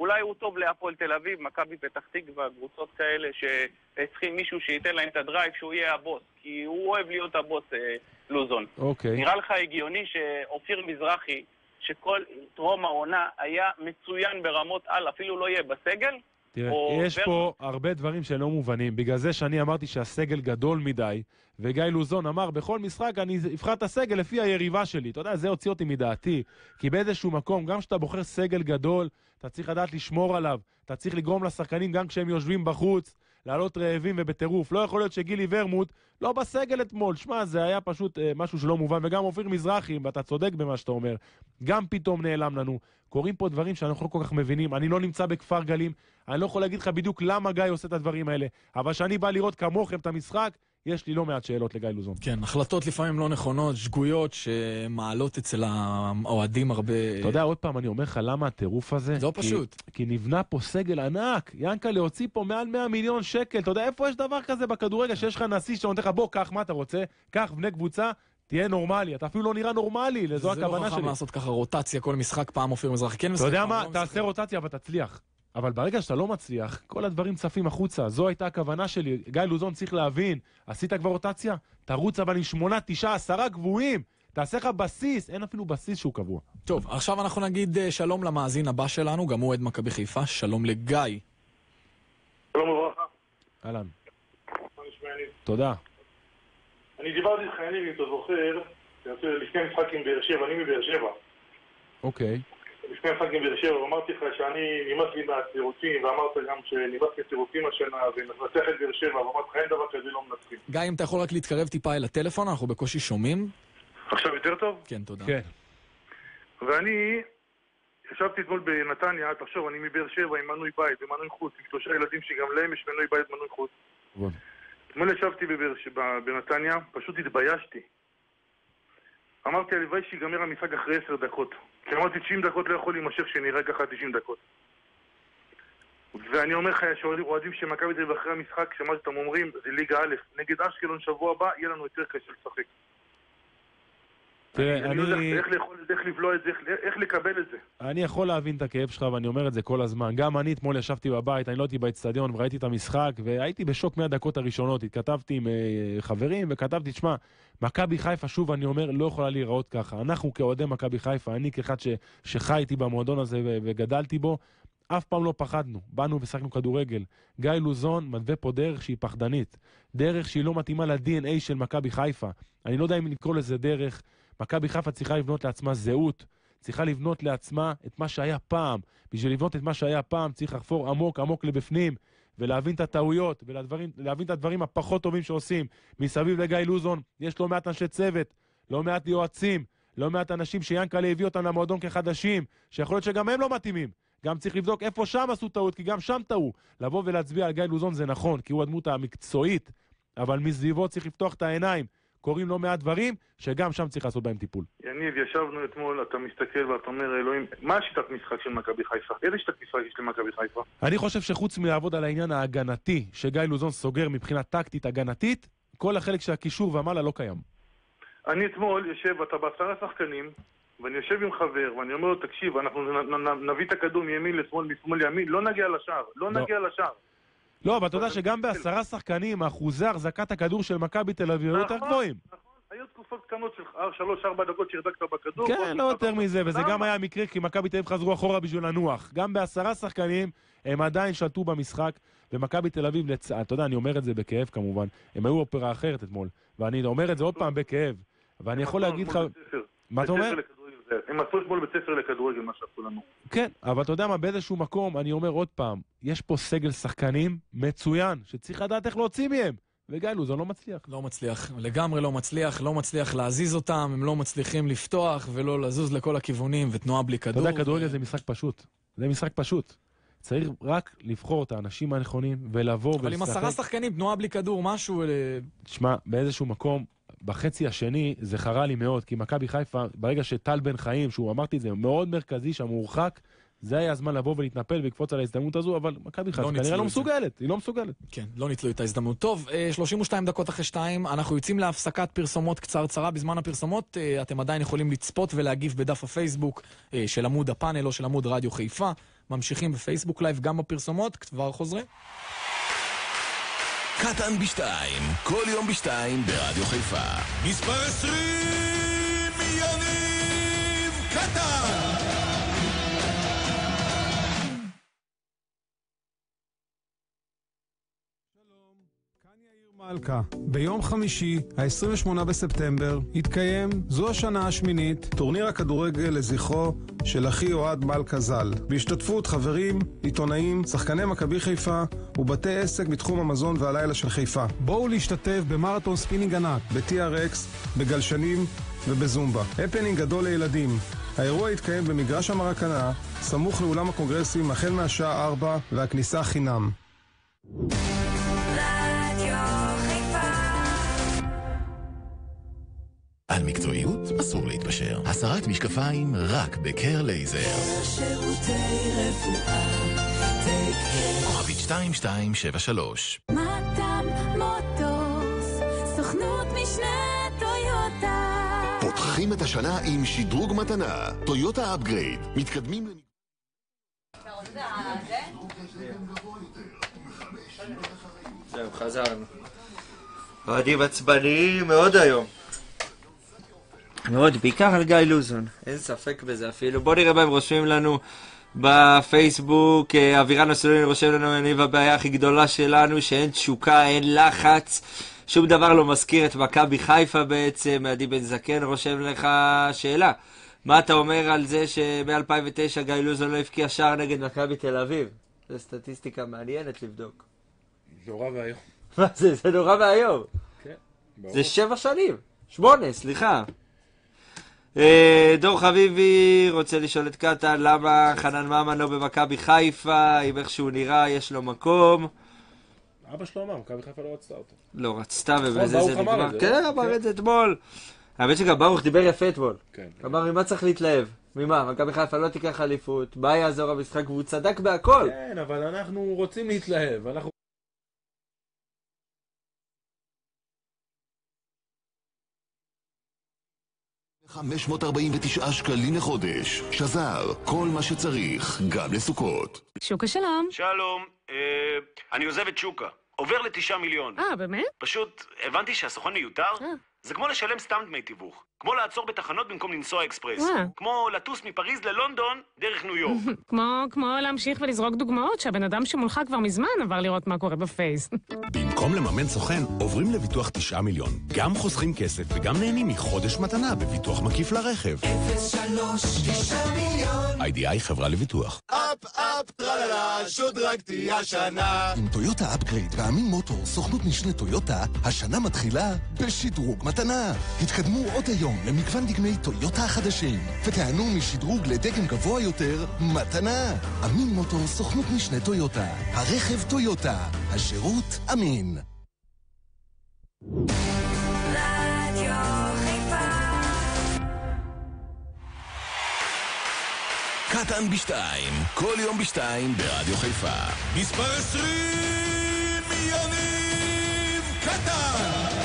אולי הוא טוב להפועל תל אביב, מכבי פתח תקווה, קבוצות כאלה שצריכים מישהו שייתן להם את הדרייב, שהוא יהיה הבוס. כי הוא אוהב להיות הבוס, אה, לוזון. אוקיי. נראה לך הגיוני שאופיר מזרחי, שכל טרום העונה היה מצוין ברמות על, אפילו לא יהיה בסגל? תראה, יש. פה הרבה דברים שהם לא מובנים. בגלל זה שאני אמרתי שהסגל גדול מדי, וגיא לוזון אמר, בכל משחק אני אבחר את הסגל לפי היריבה שלי. אתה יודע, זה הוציא אותי מדעתי. כי באיזשהו מקום, גם כשאתה בוחר סגל גדול, אתה צריך לדעת לשמור עליו. אתה צריך לגרום לשחקנים, גם כשהם יושבים בחוץ, לעלות רעבים ובטירוף. לא יכול להיות שגילי ורמוט לא בסגל אתמול. שמע, זה היה פשוט אה, משהו שלא מובן. וגם אופיר מזרחי, ואתה צודק במה שאתה אומר, גם פתאום נעלם לנו. קורים פה דברים שאנחנו לא כל כך מבינים. אני לא נמצא בכפר גלים, אני לא יכול להגיד לך בדיוק למה גיא עושה את הדברים האלה. אבל כשאני בא לראות כמוכם את המשחק, יש לי לא מעט שאלות לגיא לוזון. כן, החלטות לפעמים לא נכונות, שגויות, שמעלות אצל האוהדים הרבה... אתה יודע, עוד פעם, אני אומר לך, למה הטירוף הזה? לא כי- פשוט. כי נבנה פה סגל ענק. ינקלה הוציא פה מעל 100 מיליון שקל. אתה יודע, איפה יש דבר כזה בכדורגל, שיש לך נשיא שנותן לך, בוא, קח, מה אתה רוצה? קח, בני קבוצה, תהיה נורמלי. אתה אפילו לא נראה נורמלי, זו זה לא הכוונה חכם שלי. לעשות ככה רוטציה כל משחק, פעם אופיר מזרחי כן אתה משחק, יודע פעם מה? לא תעשה. רוטציה ותצליח. אבל ברגע שאתה לא מצליח, כל הדברים צפים החוצה. זו הייתה הכוונה שלי. גיא לוזון צריך להבין, עשית כבר רוטציה? תרוץ אבל עם שמונה, תשעה, עשרה קבועים. תעשה לך בסיס, אין אפילו בסיס שהוא קבוע. טוב, עכשיו אנחנו נגיד אה, שלום למאזין הבא שלנו, גם הוא אוהד מכבי חיפה, שלום לגיא. שלום וברכה. אהלן. תודה. אני דיברתי איתך יניב, אם אתה זוכר, לפני משחק עם באר שבע, אני מבאר שבע. אוקיי. לפני עם באר שבע, אמרתי לך שאני נמאס לי מהצירופים, ואמרת גם שנמאס לי צירופים השנה, וננצח את באר שבע, ואמרתי לך אין דבר כזה לא מנצחים. גיא, אם אתה יכול רק להתקרב טיפה אל הטלפון, אנחנו בקושי שומעים. עכשיו יותר טוב? כן, תודה. כן. ואני ישבתי אתמול בנתניה, תחשוב, אני מבאר שבע עם מנוי בית ומנוי חוץ, עם שלושה ילדים שגם להם יש מנוי בית ומנוי חוץ. נכון. אתמול ישבתי בבאר שבע, בנתניה, פשוט התביישתי. אמרתי, הלוואי שיגמר המשחק אחרי עשר דקות. כי אמרתי, 90 דקות לא יכול להימשך שנראה ככה 90 דקות. ואני אומר לך, יש אוהדים של מכבי תל אביב אחרי המשחק, שמה שאתם אומרים, זה ליגה א', נגד אשקלון שבוע הבא, יהיה לנו יותר קשה לשחק. תראה, אני יודע אני... איך לאכול איך לבלוע את זה, איך- איך לקבל את זה. אני יכול להבין את הכאב שלך ואני אומר את זה כל הזמן. גם אני אתמול ישבתי בבית, אני לא הייתי באצטדיון וראיתי את המשחק והייתי בשוק מהדקות הראשונות. התכתבתי עם אה, חברים וכתבתי, תשמע, מכבי חיפה, שוב אני אומר, לא יכולה להיראות ככה. אנחנו כאוהדי מכבי חיפה, אני כאחד ש, שחי איתי במועדון הזה ו- וגדלתי בו, אף פעם לא פחדנו. באנו ושחקנו כדורגל. גיא לוזון מתווה פה דרך שהיא פחדנית. דרך שהיא לא מתאימה ל-DNA של מכבי חיפה. אני לא יודע אם לקרוא לזה דרך. מכבי חיפה צריכה לבנות לעצמה זהות. צריכה לבנות לעצמה את מה שהיה פעם. בשביל לבנות את מה שהיה פעם צריך לחפור עמוק עמוק לבפנים, ולהבין את הטעויות, ולהבין את הדברים הפחות טובים שעושים. מסביב לגיא לוזון יש לא מעט אנשי צוות, לא מעט יועצים, לא מעט אנשים שיאנקל'ה הביא אותם למועדון כחדשים, שיכול להיות שגם הם לא מתאימים. גם צריך לבדוק איפה שם עשו טעות, כי גם שם טעו. לבוא ולהצביע על גיא לוזון זה נכון, כי הוא הדמות המקצועית, אבל מסביבו צריך לפתוח את העיניים. קורים לא מעט דברים שגם שם צריך לעשות בהם טיפול. יניב, ישבנו אתמול, אתה מסתכל ואתה אומר, אלוהים, מה השיטת משחק של מכבי חיפה? איזה שיטת משחק יש למכבי חיפה? אני חושב שחוץ מלעבוד על העניין ההגנתי, שגיא לוזון סוגר מבחינה טקטית הגנתית, כל החלק של הקישור ומעלה לא קיים. אני אתמול יושב, אתה בעשרה שחקנים, ואני יושב עם חבר, ואני אומר לו, תקשיב, אנחנו נביא את הכדור מימין לשמאל, משמאל לימין, לא נגיע לשער, לא, לא. נגיע לשער. לא, אבל אתה יודע שגם בעשרה שחקנים, אחוזי החזקת הכדור של מכבי תל אביב היו יותר נכון, גבוהים. נכון, היו תקופות קטנות של שלוש-ארבע דקות שהחזקת בכדור. כן, לא יותר מזה, וזה גם היה מקרה כי מכבי תל אביב חזרו אחורה בשביל לנוח. גם בעשרה שחקנים, הם עדיין שלטו במשחק, ומכבי תל אביב, אתה יודע, אני אומר את זה בכאב כמובן, הם היו אופרה אחרת אתמול, ואני אומר את זה עוד פעם בכאב. ואני יכול להגיד לך... מה אתה אומר? הם עשו אתמול בית ספר לכדורגל, מה שעשו לנו. כן, אבל אתה יודע מה, באיזשהו מקום, אני אומר עוד פעם, יש פה סגל שחקנים מצוין, שצריך לדעת איך להוציא מהם. וגיא לוזון לא מצליח. לא מצליח, לגמרי לא מצליח, לא מצליח להזיז אותם, הם לא מצליחים לפתוח ולא לזוז לכל הכיוונים, ותנועה בלי כדור. אתה יודע, כדורגל ו... זה משחק פשוט. זה משחק פשוט. צריך רק לבחור את האנשים הנכונים ולבוא ולשחק. אבל עם עשרה שחקנים, תנועה בלי כדור, משהו... תשמע, באיזשהו מקום, בחצי השני זה חרה לי מאוד, כי מכבי חיפה, ברגע שטל בן חיים, שהוא אמרתי את זה, מאוד מרכזי שם, הורחק, זה היה הזמן לבוא ולהתנפל ולקפוץ על ההזדמנות הזו, אבל מכבי חיפה לא כנראה לא מסוגלת, היא לא מסוגלת. כן, לא ניצלו את ההזדמנות. טוב, 32 אה, דקות אחרי שתיים, אנחנו יוצאים להפסקת פרסומות קצרצרה. בזמן הפרסומות אה, אתם עדיין יכולים לצפות ולהגיב בדף הפייסבוק אה, של עמוד הפאנל או של עמוד רדיו חיפה. ממשיכים בפייסבוק live גם בפרסומות, כבר חוזרים. קטן בשתיים, כל יום בשתיים ברדיו חיפה. מספר 20! מלכה. ביום חמישי, ה-28 בספטמבר, יתקיים, זו השנה השמינית, טורניר הכדורגל לזכרו של אחי אוהד מלכה ז"ל. בהשתתפות חברים, עיתונאים, שחקני מכבי חיפה ובתי עסק בתחום המזון והלילה של חיפה. בואו להשתתף במרתון ספינינג ענק, ב-TRX, בגלשנים ובזומבה. הפנינג גדול לילדים. האירוע יתקיים במגרש המרקנה, סמוך לאולם הקונגרסים החל מהשעה 4 והכניסה חינם. על מקצועיות אסור להתפשר. הסרת משקפיים רק ב Care Laser. שירותי רפואה, כוכבית 2273 מתם מוטורס, סוכנות משנה טויוטה. פותחים את השנה עם שדרוג מתנה, טויוטה upgrade. מתקדמים ל... זהו, חזרנו. אוהדים עצבניים מאוד היום. מאוד, בעיקר על גיא לוזון, אין ספק בזה אפילו. בואו נראה מה הם רושמים לנו בפייסבוק. אה, אבירן הסולין רושם לנו, אני הבעיה הכי גדולה שלנו, שאין תשוקה, אין לחץ. שום דבר לא מזכיר את מכבי חיפה בעצם. עדי בן זקן רושם לך שאלה. מה אתה אומר על זה שב-2009 גיא לוזון לא הבקיע שער נגד מכבי תל אביב? זו סטטיסטיקה מעניינת לבדוק. נורא ואיום. מה זה? זה נורא ואיום. כן, ברור. זה שבע שנים. שמונה, סליחה. אה, דור חביבי רוצה לשאול את קטן למה חנן ממן לא במכבי חיפה, אם איך שהוא נראה יש לו מקום. אבא שלו אמר, מכבי חיפה לא רצתה אותו. לא רצתה, ובזה זה נגמר. כן, אמר כן. את זה אתמול. האמת שגם ברוך דיבר יפה אתמול. כן. אמר, ממה צריך להתלהב? ממה? מכבי חיפה לא תיקח אליפות, מה יעזור המשחק? והוא צדק בהכל. כן, אבל אנחנו רוצים להתלהב. אנחנו 549 שקלים לחודש. שזר, כל מה שצריך, גם לסוכות. שוקה שלום. שלום, אה, אני עוזב את שוקה. עובר לתשעה מיליון. אה, באמת? פשוט הבנתי שהסוכן מיותר. אה. זה כמו לשלם סתם דמי תיווך. כמו לעצור בתחנות במקום לנסוע אקספרס. וואו. כמו לטוס מפריז ללונדון דרך ניו יורק. כמו, כמו להמשיך ולזרוק דוגמאות שהבן אדם שמולך כבר מזמן עבר לראות מה קורה בפייס. במקום לממן סוכן, עוברים לביטוח 9 מיליון. גם חוסכים כסף וגם נהנים מחודש מתנה בביטוח מקיף לרכב. 03 9 מיליון איי-די-איי חברה לביטוח. up up טרללה שודרגתי השנה עם טויוטה אפגרייד ואמין מוטור, סוכנות משנה טויוטה, השנה מתחילה בשדרוג מתנה. התקדמו עוד היום למגוון דגמי טויוטה החדשים, ותיהנו משדרוג לדגם גבוה יותר, מתנה. אמין מוטור, סוכנות משנה טויוטה. הרכב טויוטה, השירות אמין. קטן בשתיים, כל יום בשתיים ברדיו חיפה. מספר 20 יניב קטן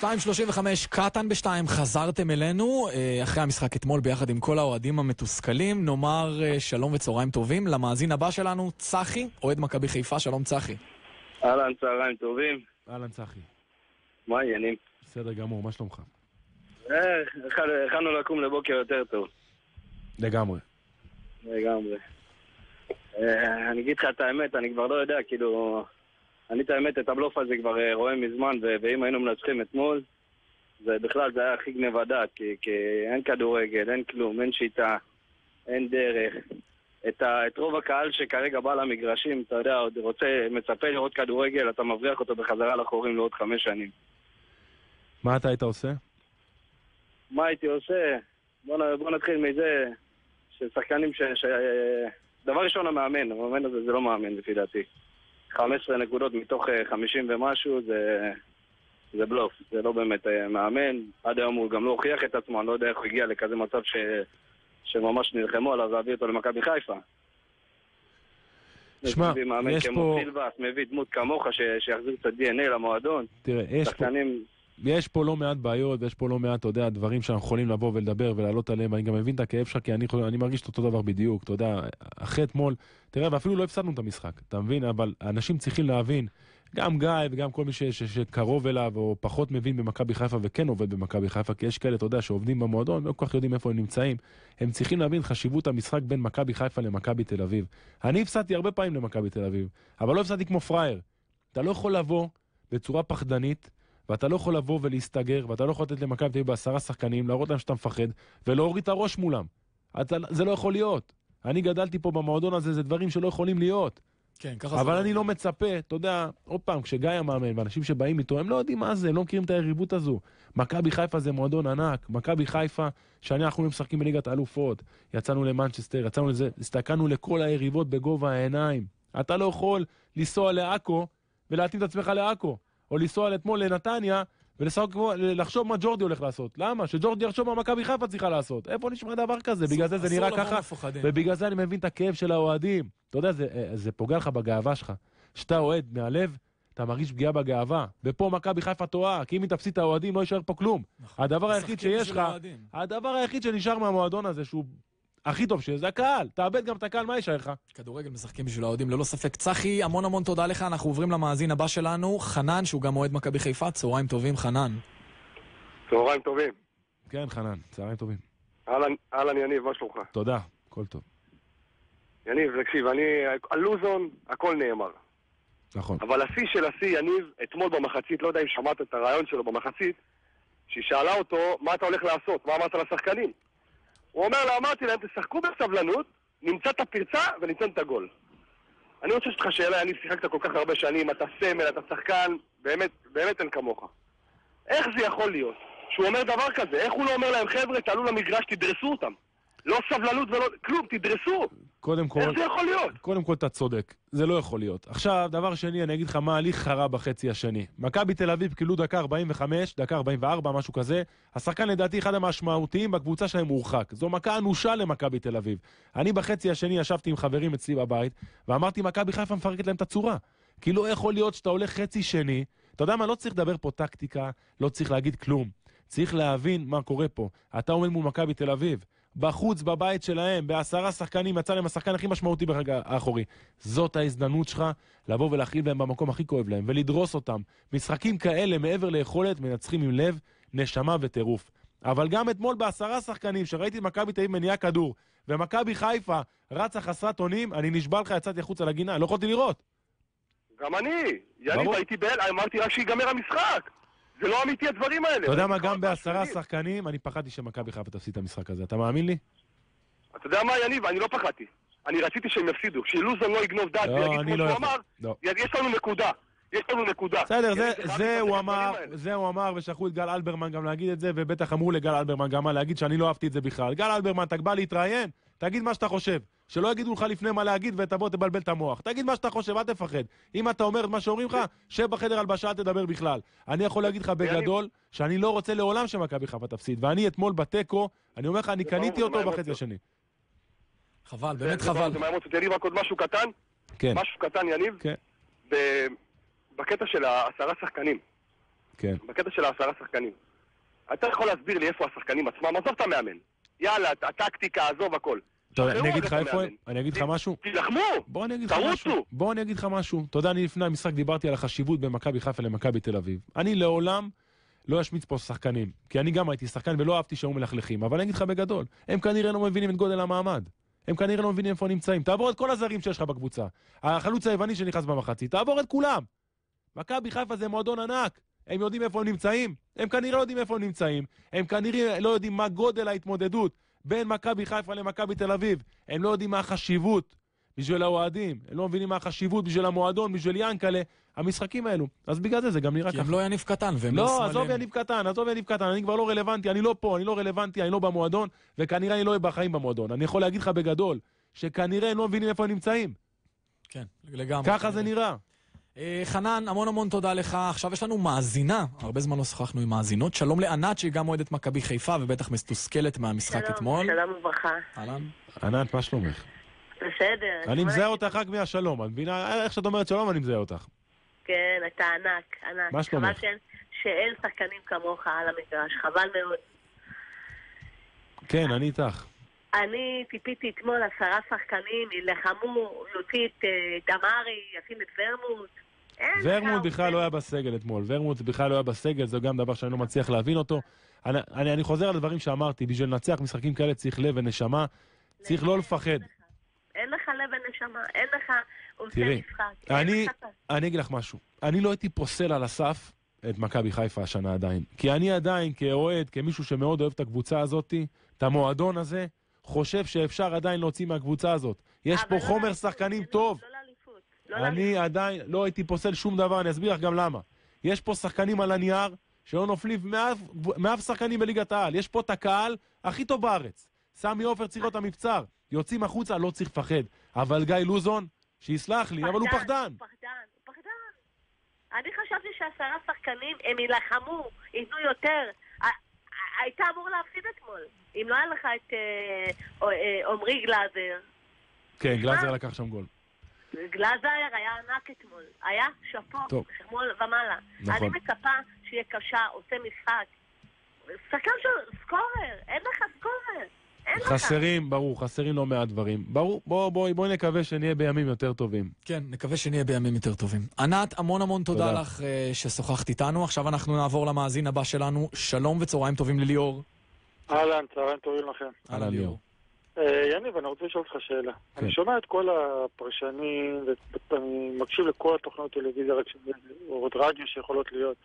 2.35, קטן בשתיים, חזרתם אלינו אה, אחרי המשחק אתמול ביחד עם כל האוהדים המתוסכלים. נאמר אה, שלום וצהריים טובים למאזין הבא שלנו, צחי, אוהד מכבי חיפה, שלום צחי. אהלן, צהריים טובים. אהלן צחי. מה העניינים? בסדר גמור, מה שלומך? הכנו- הכנו לקום לבוקר יותר טוב. לגמרי. לגמרי. אה, אני אגיד לך את האמת, אני כבר לא יודע, כאילו... אני את האמת, את הבלוף הזה כבר אה, רואה מזמן, ואם היינו מנצחים אתמול, זה בכלל, זה היה הכי גניבה דעת, כי, כי אין כדורגל, אין כלום, אין שיטה, אין דרך. את, ה, את רוב הקהל שכרגע בא למגרשים, אתה יודע, עוד רוצה, מצפה לראות כדורגל, אתה מבריח אותו בחזרה לחורים לעוד חמש שנים. מה אתה היית עושה? מה הייתי עושה? בוא, בוא נתחיל מזה ששחקנים ש... ש... דבר ראשון המאמן, המאמן הזה זה לא מאמן לפי דעתי. 15 נקודות מתוך אה, 50 ומשהו זה, זה בלוף, זה לא באמת אה, מאמן. עד היום הוא גם לא הוכיח את עצמו, אני לא יודע איך הוא הגיע לכזה מצב ש... שממש נלחמו עליו להביא אותו למכבי חיפה. שמע, מביא מאמן יש כמו פה- סילבס, מביא דמות כמוך ש... שיחזיר קצת DNA למועדון. תראה, יש פה. יש פה לא מעט בעיות, ויש פה לא מעט, אתה יודע, דברים שאנחנו יכולים לבוא ולדבר ולעלות עליהם, אני גם מבין את הכאב שלך, כי אני, אני מרגיש את אותו דבר בדיוק, אתה יודע, אחרי אתמול, תראה, ואפילו לא הפסדנו את המשחק, אתה מבין? אבל אנשים צריכים להבין, גם גיא וגם כל מי ש, ש, שקרוב אליו, או פחות מבין במכבי חיפה וכן עובד במכבי חיפה, כי יש כאלה, אתה יודע, שעובדים במועדון, לא כל כך יודעים איפה הם נמצאים, הם צריכים להבין חשיבות המשחק בין מכבי חיפה למכבי תל אביב. אני הפסדתי הרבה פעמים למכבי תל אביב, אבל לא הפסדתי כמו פראייר. אתה לא יכול לבוא בצורה פחדנית, ואתה לא יכול לבוא ולהסתגר, ואתה לא יכול לתת למכבי תל אביב בעשרה שחקנים, להראות להם שאתה מפחד, ולהוריד את הראש מולם. אתה, זה לא יכול להיות. אני גדלתי פה במועדון הזה, זה דברים שלא יכולים להיות. כן, ככה זה. אבל אני לא מצפה, אתה יודע, עוד פעם, כשגיא המאמן ואנשים שבאים איתו, הם לא יודעים מה זה, הם לא מכירים את היריבות הזו. מכבי חיפה זה מועדון ענק, מכבי חיפה, שאני אנחנו משחקים בליגת האלופות, יצאנו למנצ'סטר, יצאנו לזה, הסתכלנו לכל היריבות בגובה העיניים. אתה לא יכול לנסוע לעכו ולהתאים את עצמך לעכו, או לנסוע אתמול לנתניה ולשחק כמו- לחשוב מה ג'ורדי הולך לעשות. למה? שג'ורדי יחשוב מה מכבי חיפה צריכה לעשות. איפה נשמע דבר כזה? בגלל זה זה נראה ככה. ובגלל זה אני מבין את הכאב של האוהדים. אתה יודע, זה, אה, זה פוגע לך בגאווה שלך. כשאתה אוהד מהלב, אתה מרגיש פגיעה בגאווה. ופה מכבי חיפה טועה, כי אם היא תפסיד את האוהדים לא יישאר פה כלום. הדבר היחיד שיש לך. הדבר היחיד שנשאר מהמועדון הזה, שהוא הכי טוב שיש, זה הקהל. תאבד גם את הקהל, מה יישאר לך? כדורגל משחקים בשביל האוהדים, ללא ספק. צחי, המון המון תודה לך, אנחנו עוברים למאזין הבא שלנו, חנן, שהוא גם אוהד מכבי חיפה, צהריים טובים, חנן. צהריים טובים. כן, חנן, צהריים טובים. אהלן, אהלן יניב, מה שלומך? תודה, הכל טוב. יניב, תקשיב, אני... על לוזון, הכל נאמר. נכון. אבל השיא של השיא, יניב, אתמול במחצית, לא יודע אם שמעת את הרעיון שלו במחצית, שהיא שאלה אותו, מה אתה הולך לעשות? מה אמרת לשחקנים? הוא אומר לה, אמרתי להם, תשחקו בסבלנות, נמצא את הפרצה וניתן את הגול. אני רוצה לשאול אותך שאלה, יניב, שיחקת כל כך הרבה שנים, אתה סמל, אתה שחקן, באמת, באמת אין כמוך. איך זה יכול להיות שהוא אומר דבר כזה? איך הוא לא אומר להם, חבר'ה, תעלו למגרש, תדרסו אותם? לא סבלנות ולא... כלום, תדרסו! קודם כל... איך זה יכול להיות? קודם כל אתה צודק, זה לא יכול להיות. עכשיו, דבר שני, אני אגיד לך מה הליך חרה בחצי השני. מכבי תל אביב קיבלו דקה 45, דקה 44, משהו כזה. השחקן לדעתי אחד המשמעותיים בקבוצה שלהם הורחק. זו מכה אנושה למכבי תל אביב. אני בחצי השני ישבתי עם חברים אצלי בבית, ואמרתי, מכבי חיפה מפרקת להם את הצורה. כי לא יכול להיות שאתה הולך חצי שני, אתה יודע מה, לא צריך לדבר פה טקטיקה, לא צריך להגיד כלום. צריך להבין מה קורה פה. אתה עומד מול מכבי תל אביב. בחוץ, בבית שלהם, בעשרה שחקנים, יצא להם השחקן הכי משמעותי ברגע האחורי. זאת ההזדמנות שלך לבוא ולהכיל בהם במקום הכי כואב להם, ולדרוס אותם. משחקים כאלה, מעבר ליכולת, מנצחים עם לב, נשמה וטירוף. אבל גם אתמול בעשרה שחקנים, שראיתי את מכבי תל אביב מניעה כדור, ומכבי חיפה רצה חסרת אונים, אני נשבע לך, יצאתי החוצה לגינה, לא יכולתי לראות. גם אני. יניב. הייתי בהל, אמרתי רק שיגמר המשחק. זה לא אמיתי הדברים האלה. אתה יודע מה, גם בעשרה שחקנים, אני פחדתי שמכבי חיפה תפסיד את המשחק הזה. אתה מאמין לי? אתה יודע מה, יניב? אני לא פחדתי. אני רציתי שהם יפסידו. שלוזון לא יגנוב דעת לא, ויגיד אני כמו לא שהוא. אמר, לא. יש לנו נקודה. יש לנו נקודה. בסדר, זה, הוא אמר. זה הוא אמר, ושלחו את גל אלברמן גם להגיד את זה, ובטח אמרו לגל אלברמן גם מה להגיד, שאני לא אהבתי את זה בכלל. גל אלברמן, אתה בא להתראיין, תגיד מה שאתה חושב. שלא יגידו לך לפני מה להגיד ותבוא תבלבל את המוח. תגיד מה שאתה חושב, אל תפחד. אם אתה אומר את מה שאומרים לך, שב בחדר הלבשה, אל תדבר בכלל. אני יכול להגיד לך בגדול, שאני לא רוצה לעולם שמכבי חיפה תפסיד. ואני אתמול בתיקו, אני אומר לך, אני קניתי אותו בחצי. השני. חבל, באמת זה- חבל. זה מהאמוציות. יניב, רק עוד משהו קטן? כן. משהו קטן, יניב? כן. ב- בקטע של העשרה שחקנים. כן. בקטע של העשרה שחקנים. אתה יכול להסביר לי איפה השחקנים עצמם? עזוב את המאמן. יאללה, הטקטיקה, עזוב הכל. שחררו אני אגיד לך איפה הם. אני אגיד לך משהו. תילחמו! בוא אני אגיד לך! משהו. בוא אני אגיד לך משהו. אתה יודע, אני לפני המשחק דיברתי על החשיבות בין מכבי חיפה למכבי תל אביב. אני לעולם לא אשמיץ פה שחקנים, כי אני גם הייתי שחקן ולא אהבתי שהיו מלכלכים, אבל אני אגיד לך בגדול, הם כנראה לא מבינים את גודל המעמד. הם כנראה לא מבינים איפה נמצאים. תעבור את כל הזרים שיש לך בקבוצה. החלוץ היווני שנכנס במחצית, תעבור את כולם. מכבי חיפה זה מועדון ענק. הם יודעים איפה הם נמצאים. הם כנראה לא יודעים איפה הם נמצאים. הם כנראה לא יודעים מה גודל ההתמודדות בין מכבי חיפה למכבי תל אביב. הם לא יודעים מה החשיבות בשביל האוהדים. הם לא מבינים מה החשיבות בשביל המועדון, בשביל ינקלה. המשחקים האלו. אז בגלל זה זה גם נראה כי ככה. הם לא יניב קטן, והם לא לא, שמאלנים. עזוב יניב קטן, עזוב יניב קטן, אני כבר לא רלוונטי, אני לא פה, אני לא רלוונטי, אני לא במועדון, וכנראה אני לא אהיה בחיים במועדון. אני יכול להגיד לך בגדול, שכנראה הם לא מבינים איפה הם נמצאים. כן, לגמרי. ככה זה נראה. אה, חנן, המון המון תודה לך. עכשיו יש לנו מאזינה, הרבה זמן לא שוחחנו עם מאזינות. שלום לענת, שהיא גם אוהדת מכבי חיפה, ובטח מתוסכלת מהמשחק אתמול. שלום וברכה. אהלן. ענת, מה שלומך? בסדר. אני מזהה אותך רק מהשלום, את מבינה? איך שאת אומרת שלום, אני מזהה אותך. כן, אתה ענק, ענק. מה שלומך? חבל שאין- שאין שחקנים כמוך על המגרש, חבל מאוד. כן, אני איתך. אני ציפיתי אתמול עשרה שחקנים, יילחמו, יוציא את אה, דמארי, ישים את ורמוט. ורמוט בכלל לא היה בסגל אתמול. ורמוט בכלל לא היה בסגל, זה גם דבר שאני לא מצליח להבין אותו. אני, אני, אני חוזר על הדברים שאמרתי, בשביל לנצח משחקים כאלה צריך לב ונשמה, צריך לא לפחד. אין לך לב ונשמה, אין לך עושה תראי, אני, אני אגיד לך משהו. אני לא הייתי פוסל על הסף את מכבי חיפה השנה עדיין. כי אני עדיין, כאוהד, כמישהו שמאוד אוהב את הקבוצה הזאת, את המועדון הזה, חושב שאפשר עדיין להוציא מהקבוצה הזאת. יש פה חומר שחקנים טוב. אני עדיין לא הייתי פוסל שום דבר, אני אסביר לך גם למה. יש פה שחקנים על הנייר שלא נופלים מאף, מאף שחקנים בליגת העל. יש פה את הקהל הכי טוב בארץ. סמי עופר צריך להיות המבצר. יוצאים החוצה, לא צריך לפחד. אבל גיא לוזון, שיסלח לי, אבל הוא פחדן. פחדן, הוא פחדן. אני חשבתי שעשרה שחקנים, הם יילחמו, ייתנו יותר. היית אמור להפסיד אתמול. אם לא היה לך את אה, אה, אה, עמרי גלאזר. כן, גלאזר לקח שם גול. גלאזר היה ענק אתמול. היה שאפו. שמאל ומעלה. נכון. אני מצפה שיהיה קשה, עושה משחק. שחקן של סקורר, אין לך סקורר. חסרים, ברור, חסרים לא מעט דברים. ברור, בואו בוא, בוא נקווה שנהיה בימים יותר טובים. כן, נקווה שנהיה בימים יותר טובים. ענת, המון המון תודה, תודה. לך אה, ששוחחת איתנו. עכשיו אנחנו נעבור למאזין הבא שלנו. שלום וצהריים טובים לליאור. אהלן, צהריים טובים לכם. אהלן ליאור. אה, יניב, אני רוצה לשאול אותך שאלה. כן. אני שומע את כל הפרשנים, ואני מקשיב לכל התוכניות טלוויזיה או רדיו שיכולות להיות.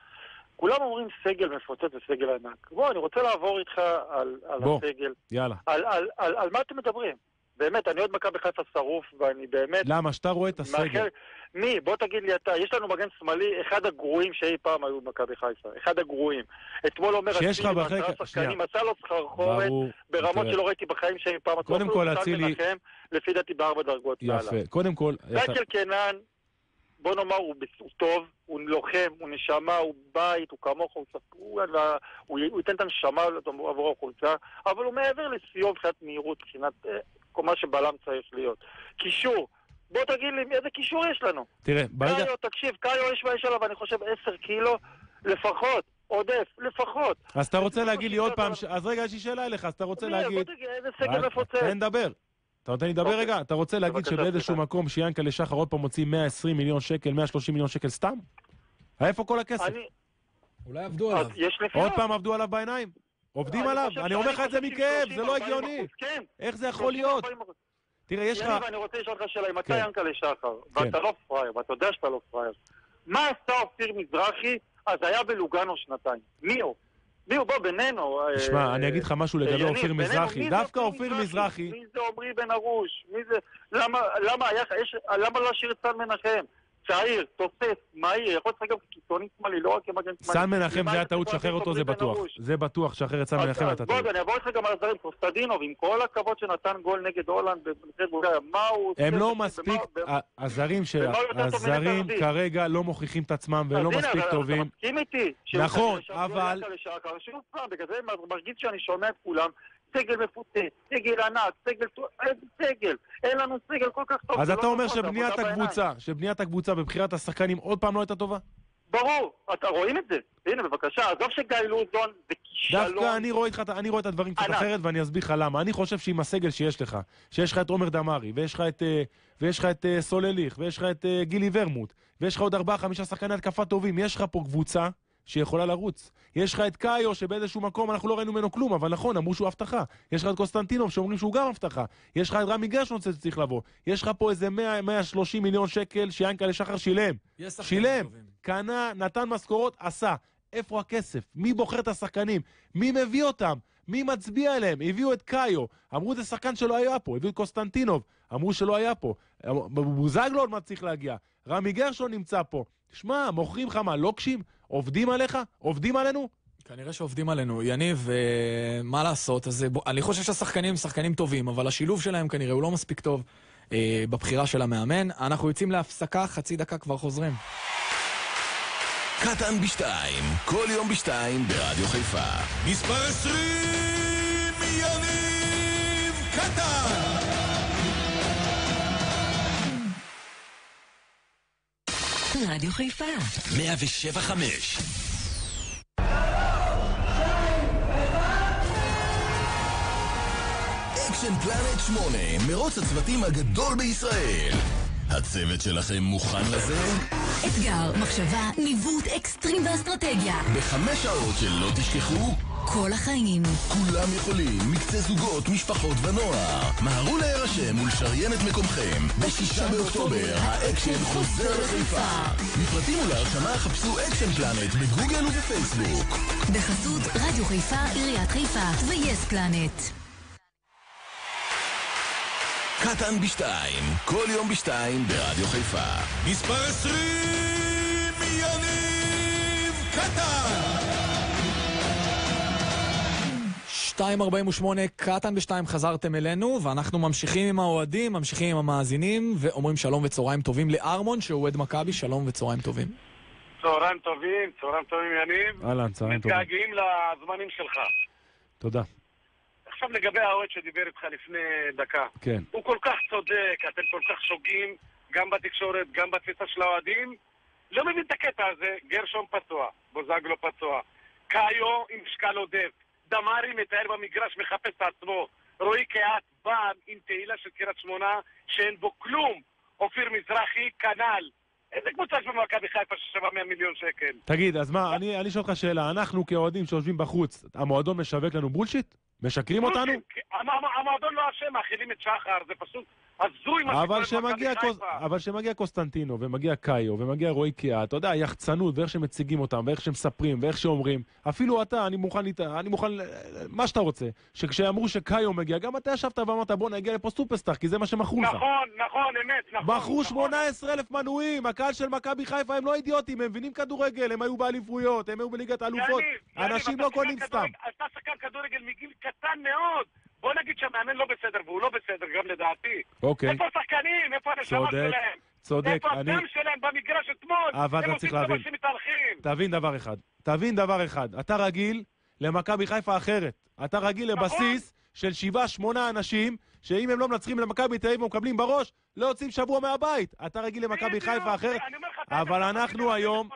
כולם אומרים סגל מפוצץ וסגל ענק. בוא, אני רוצה לעבור איתך על, על בוא. הסגל. יאללה. על, על, על, על מה אתם מדברים? באמת, אני עוד מכבי חיפה שרוף, ואני באמת... למה? שאתה רואה את הסגל. מאחל- מי? בוא תגיד לי אתה. יש לנו מגן שמאלי, אחד הגרועים שאי פעם היו במכבי חיפה. אחד הגרועים. אתמול אומר שיש לך בחלק-. שחקנים, עשה לו סחרחורת. ברמות תראה. שלא ראיתי בחיים שאי פעם. קודם כל, אצילי- לפי דעתי בארבע דרגות מעלה. יפה. קודם כל, מייקל קנן, בוא נאמר, הוא טוב, הוא לוחם, הוא נשמה, הוא בית, הוא כמוך, הוא הוא הוא ייתן את הנשמה עבור החולצה, אבל הוא מעבר לסיום מבחינת מהירות, מבחינת אה, מה שבלם צריך להיות. קישור, בוא תגיד לי איזה קישור יש לנו. תראה, ברגע... קאיו, תקשיב, קאיו יש יש עליו, אני חושב, עשר קילו לפחות. עודף, לפחות. אז אתה רוצה להגיד לי עוד פעם, אז רגע, יש לי שאלה אליך, אז אתה רוצה ניר, בוא להגיד... תגיד, איזה סגל רק- מפוצץ? תן לדבר. אתה נותן לי לדבר אוקיי. רגע? אתה רוצה להגיד שבאיזשהו. מקום שיאנקל'ה שחר עוד פעם מוציא 120 מיליון שקל, 130 מיליון שקל סתם? איפה כל הכסף? אולי עבדו נפילה. עוד פעם עבדו עליו בעיניים? עובדים עליו? אני אומר לך את זה מכאב, זה לא 30-40%, הגיוני. כן. איך זה יכול להיות? 30-40%. תראה, יש לך... יניב, אני רוצה לשאול אותך שאלה, אם אתה כן. ינקלה שחר, כן. ואתה לא פראייר, ואתה יודע שאתה לא פראייר, מה עשה אופיר מזרחי? אז היה בלוגנו שנתיים. מי הוא? מי הוא? בוא, בינינו. אה, תשמע, אני אגיד לך משהו לגבי אופיר מזרחי. דווקא אופיר מזרחי... מי זה עמרי בן ארוש? מי זה... למה, למה לא להשאיר את סן מנחם? צעיר, תוסס, מהיר, יכול לשחק גם כקיצוני שמאלי, לא רק כמגן שמאלי. סן מנחם זה היה טעות, שחרר אותו, זה בטוח. זה בטוח, שחרר את סן מנחם אתה טועה. אני אעבור איתך גם על הזרים, קוסטדינוב, עם כל הכבוד שנתן גול נגד הולנד בולגריה, מה הוא? הם לא מספיק, הזרים ש- במה הוא יותר טוב הזרים כרגע לא מוכיחים את עצמם והם לא מספיק טובים. אתה מסכים איתי? נכון, אבל- בגלל זה מרגיש שאני שומע את כולם, סגל מפוצץ, סגל ענק, סגל... איזה סגל? אין לנו סגל כל כך טוב. אז זה אתה לא אומר שבניית. הקבוצה, שבניית הקבוצה בבחירת השחקנים עוד פעם לא הייתה טובה? ברור, אתה רואים את זה. הנה, בבקשה, עזוב שגיא לוזון זה כישלון. דווקא אני רואה, איתך, אני רואה את הדברים קצת. אחרת ואני אסביר לך למה. אני חושב שעם הסגל שיש לך, שיש לך את עומר דמארי, ויש לך את, אה, ויש לך את אה, סולליך, ויש לך את אה, גילי ורמוט, ויש לך עוד ארבעה, חמישה שחקני התקפה טובים, יש לך פה קבוצה שיכולה לרוץ. יש לך את קאיו, שבאיזשהו מקום אנחנו לא ראינו ממנו כלום, אבל נכון, אמרו שהוא הבטחה. יש לך את קוסטנטינוב, שאומרים שהוא גם הבטחה. יש לך את רמי גרשון שצריך לבוא. יש לך פה איזה 100, 130 מיליון שקל שיאנקל'ה שחר שילם. שילם. קנה, נתן משכורות, עשה. איפה הכסף? מי בוחר את השחקנים? מי מביא אותם? מי מצביע עליהם? הביאו את קאיו, אמרו זה שחקן שלא היה פה, הביאו את קוסטנטינוב, אמרו שלא היה פה. בוזגלו עוד מעט צריך להגיע, רמי גרשון נמצא פה. שמע, מוכרים לך מה, לוקשים? עובדים עליך? עובדים עלינו? כנראה שעובדים עלינו. יניב, אה, מה לעשות? אז אה, בוא, אני חושב שהשחקנים הם שחקנים טובים, אבל השילוב שלהם כנראה הוא לא מספיק טוב אה, בבחירה של המאמן. אנחנו יוצאים להפסקה, חצי דקה כבר חוזרים. קטן בשתיים, כל יום בשתיים ברדיו חיפה. מספר 20, יניב קטן! רדיו חיפה. 175 Action Planet 8, מרוץ הצוותים הגדול בישראל. הצוות שלכם מוכן לזה? אתגר, מחשבה, ניווט, אקסטרים ואסטרטגיה. בחמש שעות שלא תשכחו, כל החיים. כולם יכולים, מקצה זוגות, משפחות ונוער. מהרו להירשם ולשריין את מקומכם. בשישה באוקטובר, האקשן חוזר לחיפה. לפרטים ולהרשמה חפשו Action Planet בגוגל ובפייסבוק. בחסות רדיו חיפה, עיריית חיפה ו-yes planet. קטן בשתיים, כל יום בשתיים ברדיו חיפה. מספר 20, יניב קטן! 2.48, קטן ב-2 חזרתם אלינו, ואנחנו ממשיכים עם האוהדים, ממשיכים עם המאזינים, ואומרים שלום וצהריים טובים לארמון, שהוא אוהד מכבי, שלום וצהריים טובים. צהריים טובים, צהריים טובים יניב. אהלן, צהריים טובים. מתגעגעים לזמנים שלך. תודה. עכשיו לגבי האוהד שדיבר איתך לפני דקה. כן. הוא כל כך צודק, אתם כל כך שוגים, גם בתקשורת, גם בתפיסה של האוהדים. לא מבין את הקטע הזה, גרשון פצוע, בוזגלו פצוע, קאיו עם משקל עודף, דמארי מטהר במגרש, מחפש את עצמו, רועי קהת בא עם תהילה של קריית שמונה שאין בו כלום, אופיר מזרחי כנ"ל. איזה קבוצה יש במכבי חיפה ששווה 100 מיליון שקל? תגיד, אז מה, אני אשאל אותך שאלה, אנחנו כאוהדים שיושבים בחוץ, המועדון משווק לנו בולשיט? משקרים אותנו? המ- המועדון לא אשם, מאכילים את שחר, זה פשוט הזוי מה אבל שקורה במכבי. חיפה. אבל שמגיע קוסטנטינו ומגיע קאיו ומגיע רועי קיאה, אתה יודע, היחצנות ואיך שמציגים אותם ואיך שמספרים ואיך שאומרים, אפילו אתה, אני מוכן. אני מוכן, מה שאתה רוצה, שכשאמרו שקאיו מגיע, גם אתה ישבת ואמרת בוא נגיע לפה סופרסטאר, כי זה מה שמכרו לך. נכון, נכון, אמת, נכון. מכרו 18,000 מנויים, הקהל של מכבי חיפה הם לא אידיוטים, הם מבינים כדורגל, הם היו באליפויות, הם היו בליגת האלופות, אנשים לא קונים סתם. אתה שחקן כדורגל מגיל קטן מאוד. בוא נגיד שהמאמן לא בסדר, והוא לא בסדר גם לדעתי. אוקיי. איפה השחקנים? איפה הנשמה שלהם? צודק, איפה אני- הדם שלהם במגרש אתמול? אבל אתה צריך להבין. תבין דבר אחד, תבין דבר אחד, אתה רגיל למכבי חיפה אחרת. אתה רגיל נכון. לבסיס של שבעה, שמונה אנשים, שאם הם לא מנצחים למכבי תל אביב ומקבלים בראש, לא יוצאים שבוע מהבית. אתה רגיל למכבי חיפה אחרת, אבל אנחנו היום,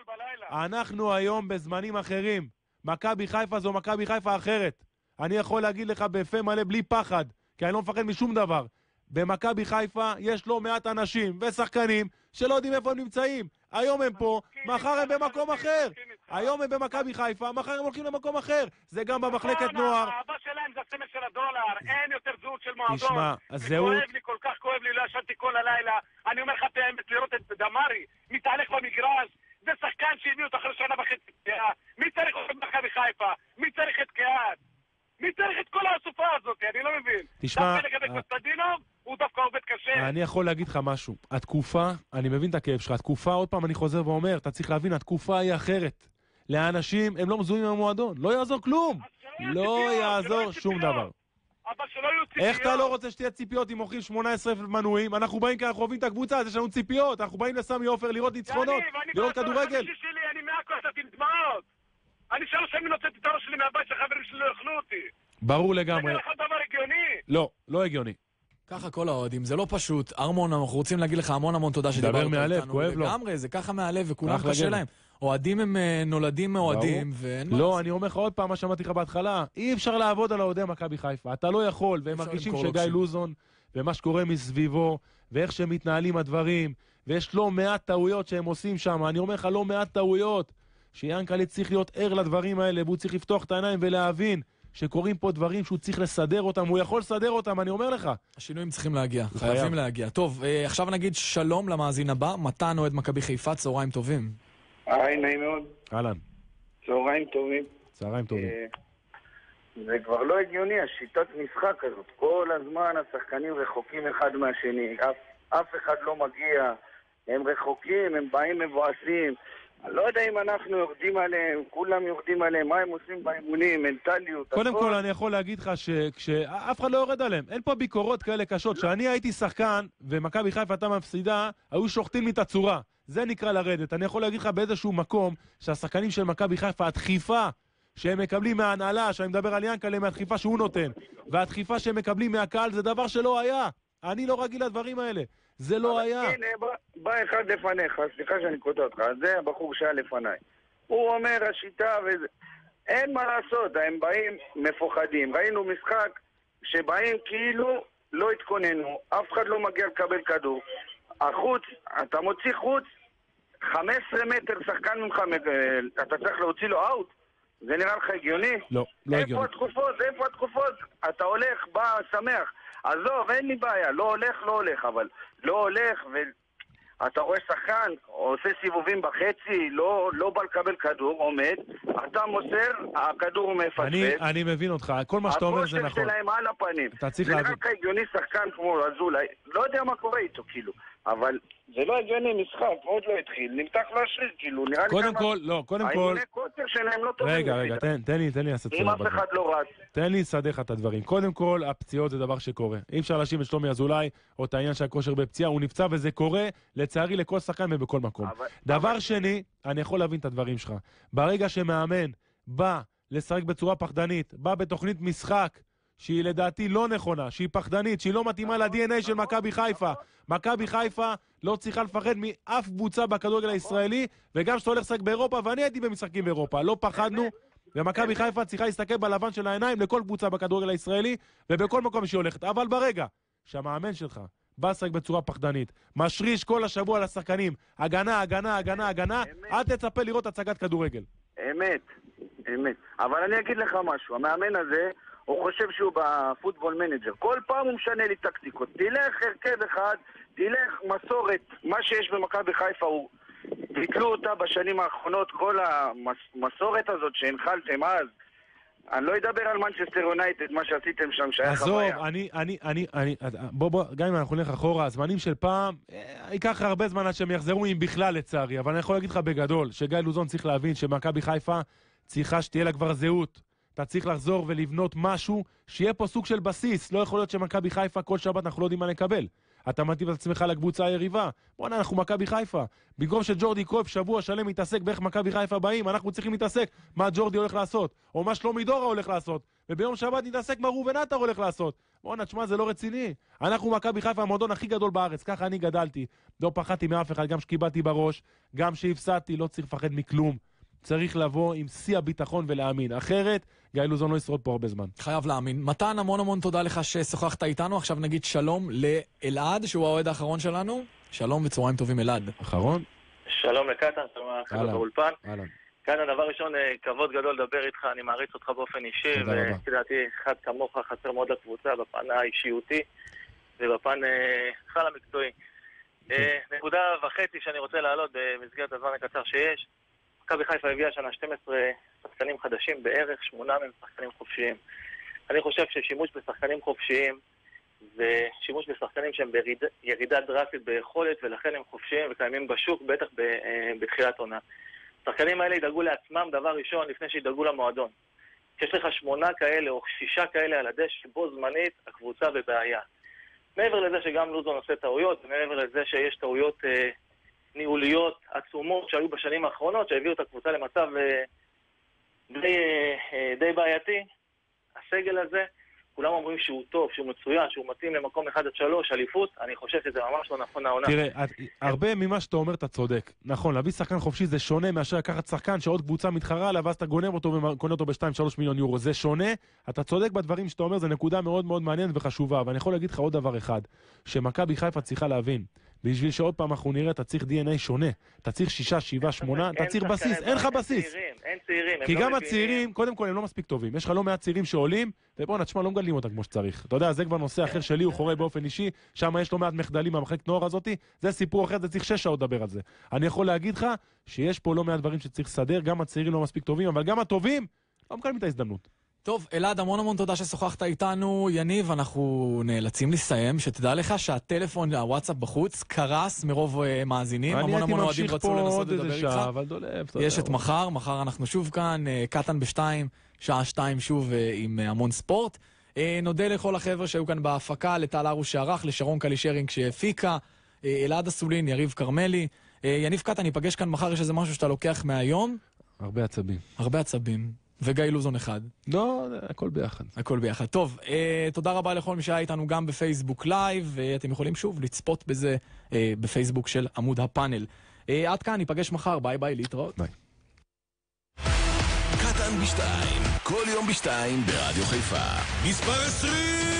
אנחנו היום בזמנים אחרים. מכבי חיפה זו מכבי חיפה אחרת. אני יכול להגיד לך בפה מלא בלי פחד, כי אני לא מפחד משום דבר. במכבי חיפה יש לא מעט אנשים ושחקנים שלא יודעים איפה הם נמצאים. היום הם פה, מחר הם במקום אחר. היום הם במכבי חיפה, מחר הם הולכים למקום אחר. זה גם במחלקת נוער. האהבה שלהם זה הסמל של הדולר, אין יותר זהות של מועדון. תשמע, הזהות- וכואב לי, כל כך כואב לי, לא ישנתי כל הלילה. אני אומר לך את האמת, לראות את דמארי מתהלך במגרש, זה שחקן שהביאו אותו אחרי שנה וחצי פציעה. מי צריך אותו במכבי חיפה? מי צריך את קהת? מי צריך את כל האסופה הזאת? אני לא מבין. תשמע, דווקא לגבי אה, קוסטדינוב, הוא דווקא עובד קשה. אני יכול להגיד לך משהו. התקופה, אני מבין את הכאב שלך, התקופה, עוד פעם אני חוזר ואומר, אתה צריך להבין, התקופה היא אחרת. לאנשים, הם לא מזוהים עם המועדון, לא יעזור כלום. לא יעזור שום דבר. אבל שלא יהיו ציפיות. איך אתה לא רוצה שתהיה ציפיות אם מוכרים 18,000 מנויים? אנחנו באים כי אנחנו אוהבים את הקבוצה, אז יש לנו ציפיות. אנחנו באים לסמי עופר לראות ניצחונות, לראות כדורגל. אני מעכו יצאתי עם דמעות. אני שלוש שנים הוצאתי את הראש שלי מהבית שהחברים שלי לא יאכלו אותי. ברור זה לגמרי. נראה לך דבר הגיוני? לא, לא הגיוני. ככה כל האוהדים, זה לא פשוט. ארמון, אנחנו רוצים להגיד לך המון המון תודה שדיברת דבר איתנו. מהלב, כואב לו. לגמרי, זה ככה מהלב, וכולם קשה. להם. אוהדים הם אה, נולדים מאוהדים. ואין מה לא, אני אומר לך עוד פעם מה שאמרתי לך בהתחלה, אי אפשר לעבוד על אוהדי מכבי חיפה, אתה לא יכול, והם מרגישים שגיא. לוזון, ומה שקורה מסביבו, ואיך שמתנהלים הדברים, ויש לא מעט טעויות שהם עושים שם, אני אומר לך לא מעט טעויות, שיאנקל'ה צריך להיות ער לדברים האלה, והוא צריך לפתוח את העיניים ולהבין שקורים פה דברים שהוא צריך לסדר אותם, הוא יכול לסדר אותם, אני אומר לך. השינויים צריכים להגיע, חייבים חייב. להגיע. טוב, אה, עכשיו נגיד שלום למאזין הבא, מתן אוהד מכבי חיפה, צהריים טובים. היי, נעים מאוד. אהלן, צהריים טובים. צהריים טובים. אה, זה כבר לא הגיוני, השיטת משחק הזאת. כל הזמן השחקנים רחוקים אחד מהשני. אף, אף אחד לא מגיע. הם רחוקים, הם באים מבואסים. אני לא יודע אם אנחנו יורדים עליהם, כולם יורדים עליהם, מה הם עושים באימונים, מנטליות, קודם הכל. כל, אני יכול להגיד לך שאף אחד לא יורד עליהם. אין פה ביקורות כאלה קשות. כשאני הייתי שחקן, ומכבי חיפה הייתה מפסידה, היו שוחטים לי את הצורה. זה נקרא לרדת. אני יכול להגיד לך באיזשהו מקום, שהשחקנים של מכבי חיפה, הדחיפה שהם מקבלים מההנהלה, שאני מדבר על ינקלה, מהדחיפה שהוא נותן, והדחיפה שהם מקבלים מהקהל, זה דבר שלא היה. אני לא רגיל לדברים האלה. זה לא היה. הנה, בא, בא אחד לפניך, סליחה שאני קוטע אותך, זה הבחור שהיה לפניי. הוא אומר, השיטה וזה... אין מה לעשות, הם באים מפוחדים. ראינו משחק שבאים כאילו לא התכוננו, אף אחד לא מגיע לקבל כדור. החוץ, אתה מוציא חוץ, 15 מטר שחקן ממך, אה, אתה צריך להוציא לו אאוט? זה נראה לך הגיוני? לא, לא איפה הגיוני. התקופות? איפה התקופות? אתה הולך, בא, שמח. עזוב, אין לי בעיה, לא הולך, לא הולך, אבל לא הולך ו... אתה רואה שחקן, עושה סיבובים בחצי, לא, לא בא לקבל כדור, עומד, אתה מוסר, הכדור מפספס. אני, אני מבין אותך, כל מה שאתה אומר זה נכון. הכושר שלהם על הפנים. אתה צריך זה להבין. לך הגיוני שחקן כמו אזולאי, לא יודע מה קורה איתו, כאילו. אבל זה לא הגיוני, משחק, עוד לא התחיל, נמתח לו השריר, כאילו, נראה לי קודם כל, לא, קודם כל... האימוני קוצר שלהם לא טובים. רגע, רגע. תן, תן לי, תן לי לעשות אם סדר אף בדברים. אחד לא רץ. תן לי לסדר לך את הדברים. קודם כל, הפציעות זה דבר שקורה. אי אפשר להאשים את שלומי אזולאי, או את העניין של הכושר בפציעה, הוא נפצע וזה קורה, לצערי, לכל שחקן ובכל מקום. דבר שני, אני יכול להבין את הדברים שלך. ברגע שמאמן בא לשחק בצורה פחדנית, בא בתוכנית משחק, שהיא לדעתי לא נכונה, שהיא פחדנית, שהיא לא מתאימה ל-DNA של מכבי חיפה. מכבי חיפה לא צריכה לפחד מאף קבוצה בכדורגל הישראלי, וגם כשאתה הולך לשחק באירופה, ואני הייתי במשחקים באירופה, לא פחדנו, ומכבי חיפה צריכה להסתכל בלבן של העיניים לכל קבוצה בכדורגל הישראלי, ובכל מקום שהיא הולכת. אבל ברגע שהמאמן שלך בא לשחק בצורה פחדנית, משריש כל השבוע לשחקנים, הגנה, הגנה, הגנה, הגנה, אל תצפה לראות הצגת כדורגל. אמת, אמת. אבל אני אגיד לך משהו, המאמן הזה, הוא חושב שהוא ב Football Manager. כל פעם הוא משנה לי טקטיקות. תלך הרכב אחד, תלך מסורת. מה שיש במכבי חיפה הוא... ביטלו אותה בשנים האחרונות, כל המסורת הזאת שהנחלתם אז. אני לא אדבר על מנצ'סטר יונייטד, מה שעשיתם שם, שהיה עזוב, חוויה. אני, אני, אני, אני, בוא, בוא, גם אם אנחנו נלך אחורה, הזמנים של פעם, אה, ייקח הרבה זמן עד שהם יחזרו, אם בכלל לצערי, אבל אני יכול להגיד לך בגדול, שגיא לוזון צריך להבין שמכבי חיפה צריכה שתהיה לה כבר זהות. אתה צריך לחזור ולבנות משהו, שיהיה פה סוג של בסיס. לא יכול להיות שמכבי חיפה כל שבת אנחנו לא יודעים מה נקבל. אתה מתאים את עצמך לקבוצה היריבה. בואנה, אנחנו מכבי חיפה. במקום שג'ורדי קרויף שבוע שלם יתעסק באיך מכבי חיפה באים, אנחנו צריכים להתעסק מה ג'ורדי הולך לעשות, או מה שלומי דורה הולך לעשות. וביום שבת נתעסק מה ראובן עטר הולך לעשות. בואנה, תשמע, זה לא רציני. אנחנו מכבי חיפה המועדון הכי גדול בארץ, ככה אני גדלתי. לא פחדתי מאף אחד, גם כשקיבלתי בראש, גם כשהפסדתי, לא צריך לפחד מכלום. צריך לבוא עם שיא הביטחון ולהאמין. אחרת, גיא לוזון לא ישרוד פה הרבה זמן. חייב להאמין. מתן, המון המון תודה לך ששוחחת איתנו. עכשיו נגיד שלום לאלעד, שהוא האוהד האחרון שלנו. שלום וצהריים טובים, אלעד. אחרון? שלום לקטן, שלום לחבר'ה אהלן. באולפן. אהלן. קטן, דבר ראשון, אה, כבוד גדול לדבר איתך, אני מעריץ אותך באופן אישי, תודה רבה. ולפי דעתי, אחד כמוך חסר מאוד לקבוצה בפן האישיותי ובפן אה, בכלל המקצועי. אה, נקודה וחצי שאני רוצה להעלות במסגרת הזמן הקצר שיש. מכבי חיפה הביאה השנה 12 שחקנים חדשים בערך, שמונה מהם שחקנים חופשיים. אני חושב ששימוש בשחקנים חופשיים ושימוש בשחקנים שהם בירידה דרסטית ביכולת ולכן הם חופשיים וקיימים בשוק, בטח ב- אה, בתחילת עונה. השחקנים האלה ידאגו לעצמם דבר ראשון לפני שידאגו למועדון. כשיש לך שמונה כאלה או שישה כאלה על הדשא, בו זמנית הקבוצה בבעיה. מעבר לזה שגם לוזון עושה טעויות, ומעבר לזה שיש טעויות אה, ניהוליות עצומות שהיו בשנים האחרונות, שהביאו את הקבוצה למצב אה, די, אה, אה, די בעייתי, הסגל הזה, כולם אומרים שהוא טוב, שהוא מצוין, שהוא מתאים למקום 1 עד 3, אליפות, אני חושב שזה ממש לא נכון העונה. תראה, את- הרבה ממה שאתה אומר אתה צודק. נכון, להביא שחקן חופשי זה שונה מאשר לקחת שחקן שעוד קבוצה מתחרה עליו, ואז אתה גונב אותו וקונה אותו ב-2-3 מיליון יורו. זה שונה, אתה צודק בדברים שאתה אומר, זו נקודה מאוד מאוד מעניינת וחשובה. ואני יכול להגיד לך עוד דבר אחד, שמכבי חיפה צריכה להבין. בשביל שעוד פעם אנחנו נראה, אתה צריך DNA שונה. אתה צריך שישה, שבעה, שמונה, אתה אין צריך בסיס, אין לך אין בסיס. צעירים, אין צעירים, כי לא גם. הצעירים, קודם כל הם לא מספיק טובים. יש לך לא מעט צעירים שעולים, ובואנה, תשמע, לא מגדלים אותם כמו שצריך. אתה יודע, זה כבר נושא אחר שלי, הוא חורה באופן אישי, שם יש לא מעט מחדלים מהמחלקת נוער הזאתי, זה סיפור אחר, זה צריך שש שעות לדבר על זה. אני יכול להגיד לך שיש פה לא מעט דברים שצריך לסדר, גם הצעירים לא מספיק טובים, אבל גם הטובים לא מקבלים את ההזדמנות. טוב, אלעד, המון המון תודה ששוחחת איתנו. יניב, אנחנו נאלצים לסיים. שתדע לך שהטלפון, הוואטסאפ בחוץ, קרס מרוב אה, מאזינים. המון המון אוהדים ממשיך רצו פה לנסות עוד לדבר איזה איתך. שעה, אבל אתה יש יודע, את מחר, מחר אנחנו שוב כאן, אה, קטן בשתיים, שעה שתיים שוב אה, עם המון ספורט. נודה לכל החבר'ה שהיו כאן בהפקה, לטל הרוש שערך, לשרון קלישרינג שהפיקה, אלעד אסולין, יריב כרמלי. יניב קטן, ניפגש כאן מחר, יש איזה משהו שאתה לוקח מהיום? הרבה עצבים. הרבה עצבים. וגיא לוזון אחד. לא, הכל ביחד. הכל ביחד. טוב, אה, תודה רבה לכל מי שהיה איתנו גם בפייסבוק live, ואתם יכולים שוב לצפות בזה אה, בפייסבוק של עמוד הפאנל. אה, עד כאן, ניפגש מחר, ביי ביי, להתראות. ביי. קטן בשתיים, כל יום בשתיים ברדיו חיפה. מספר 20,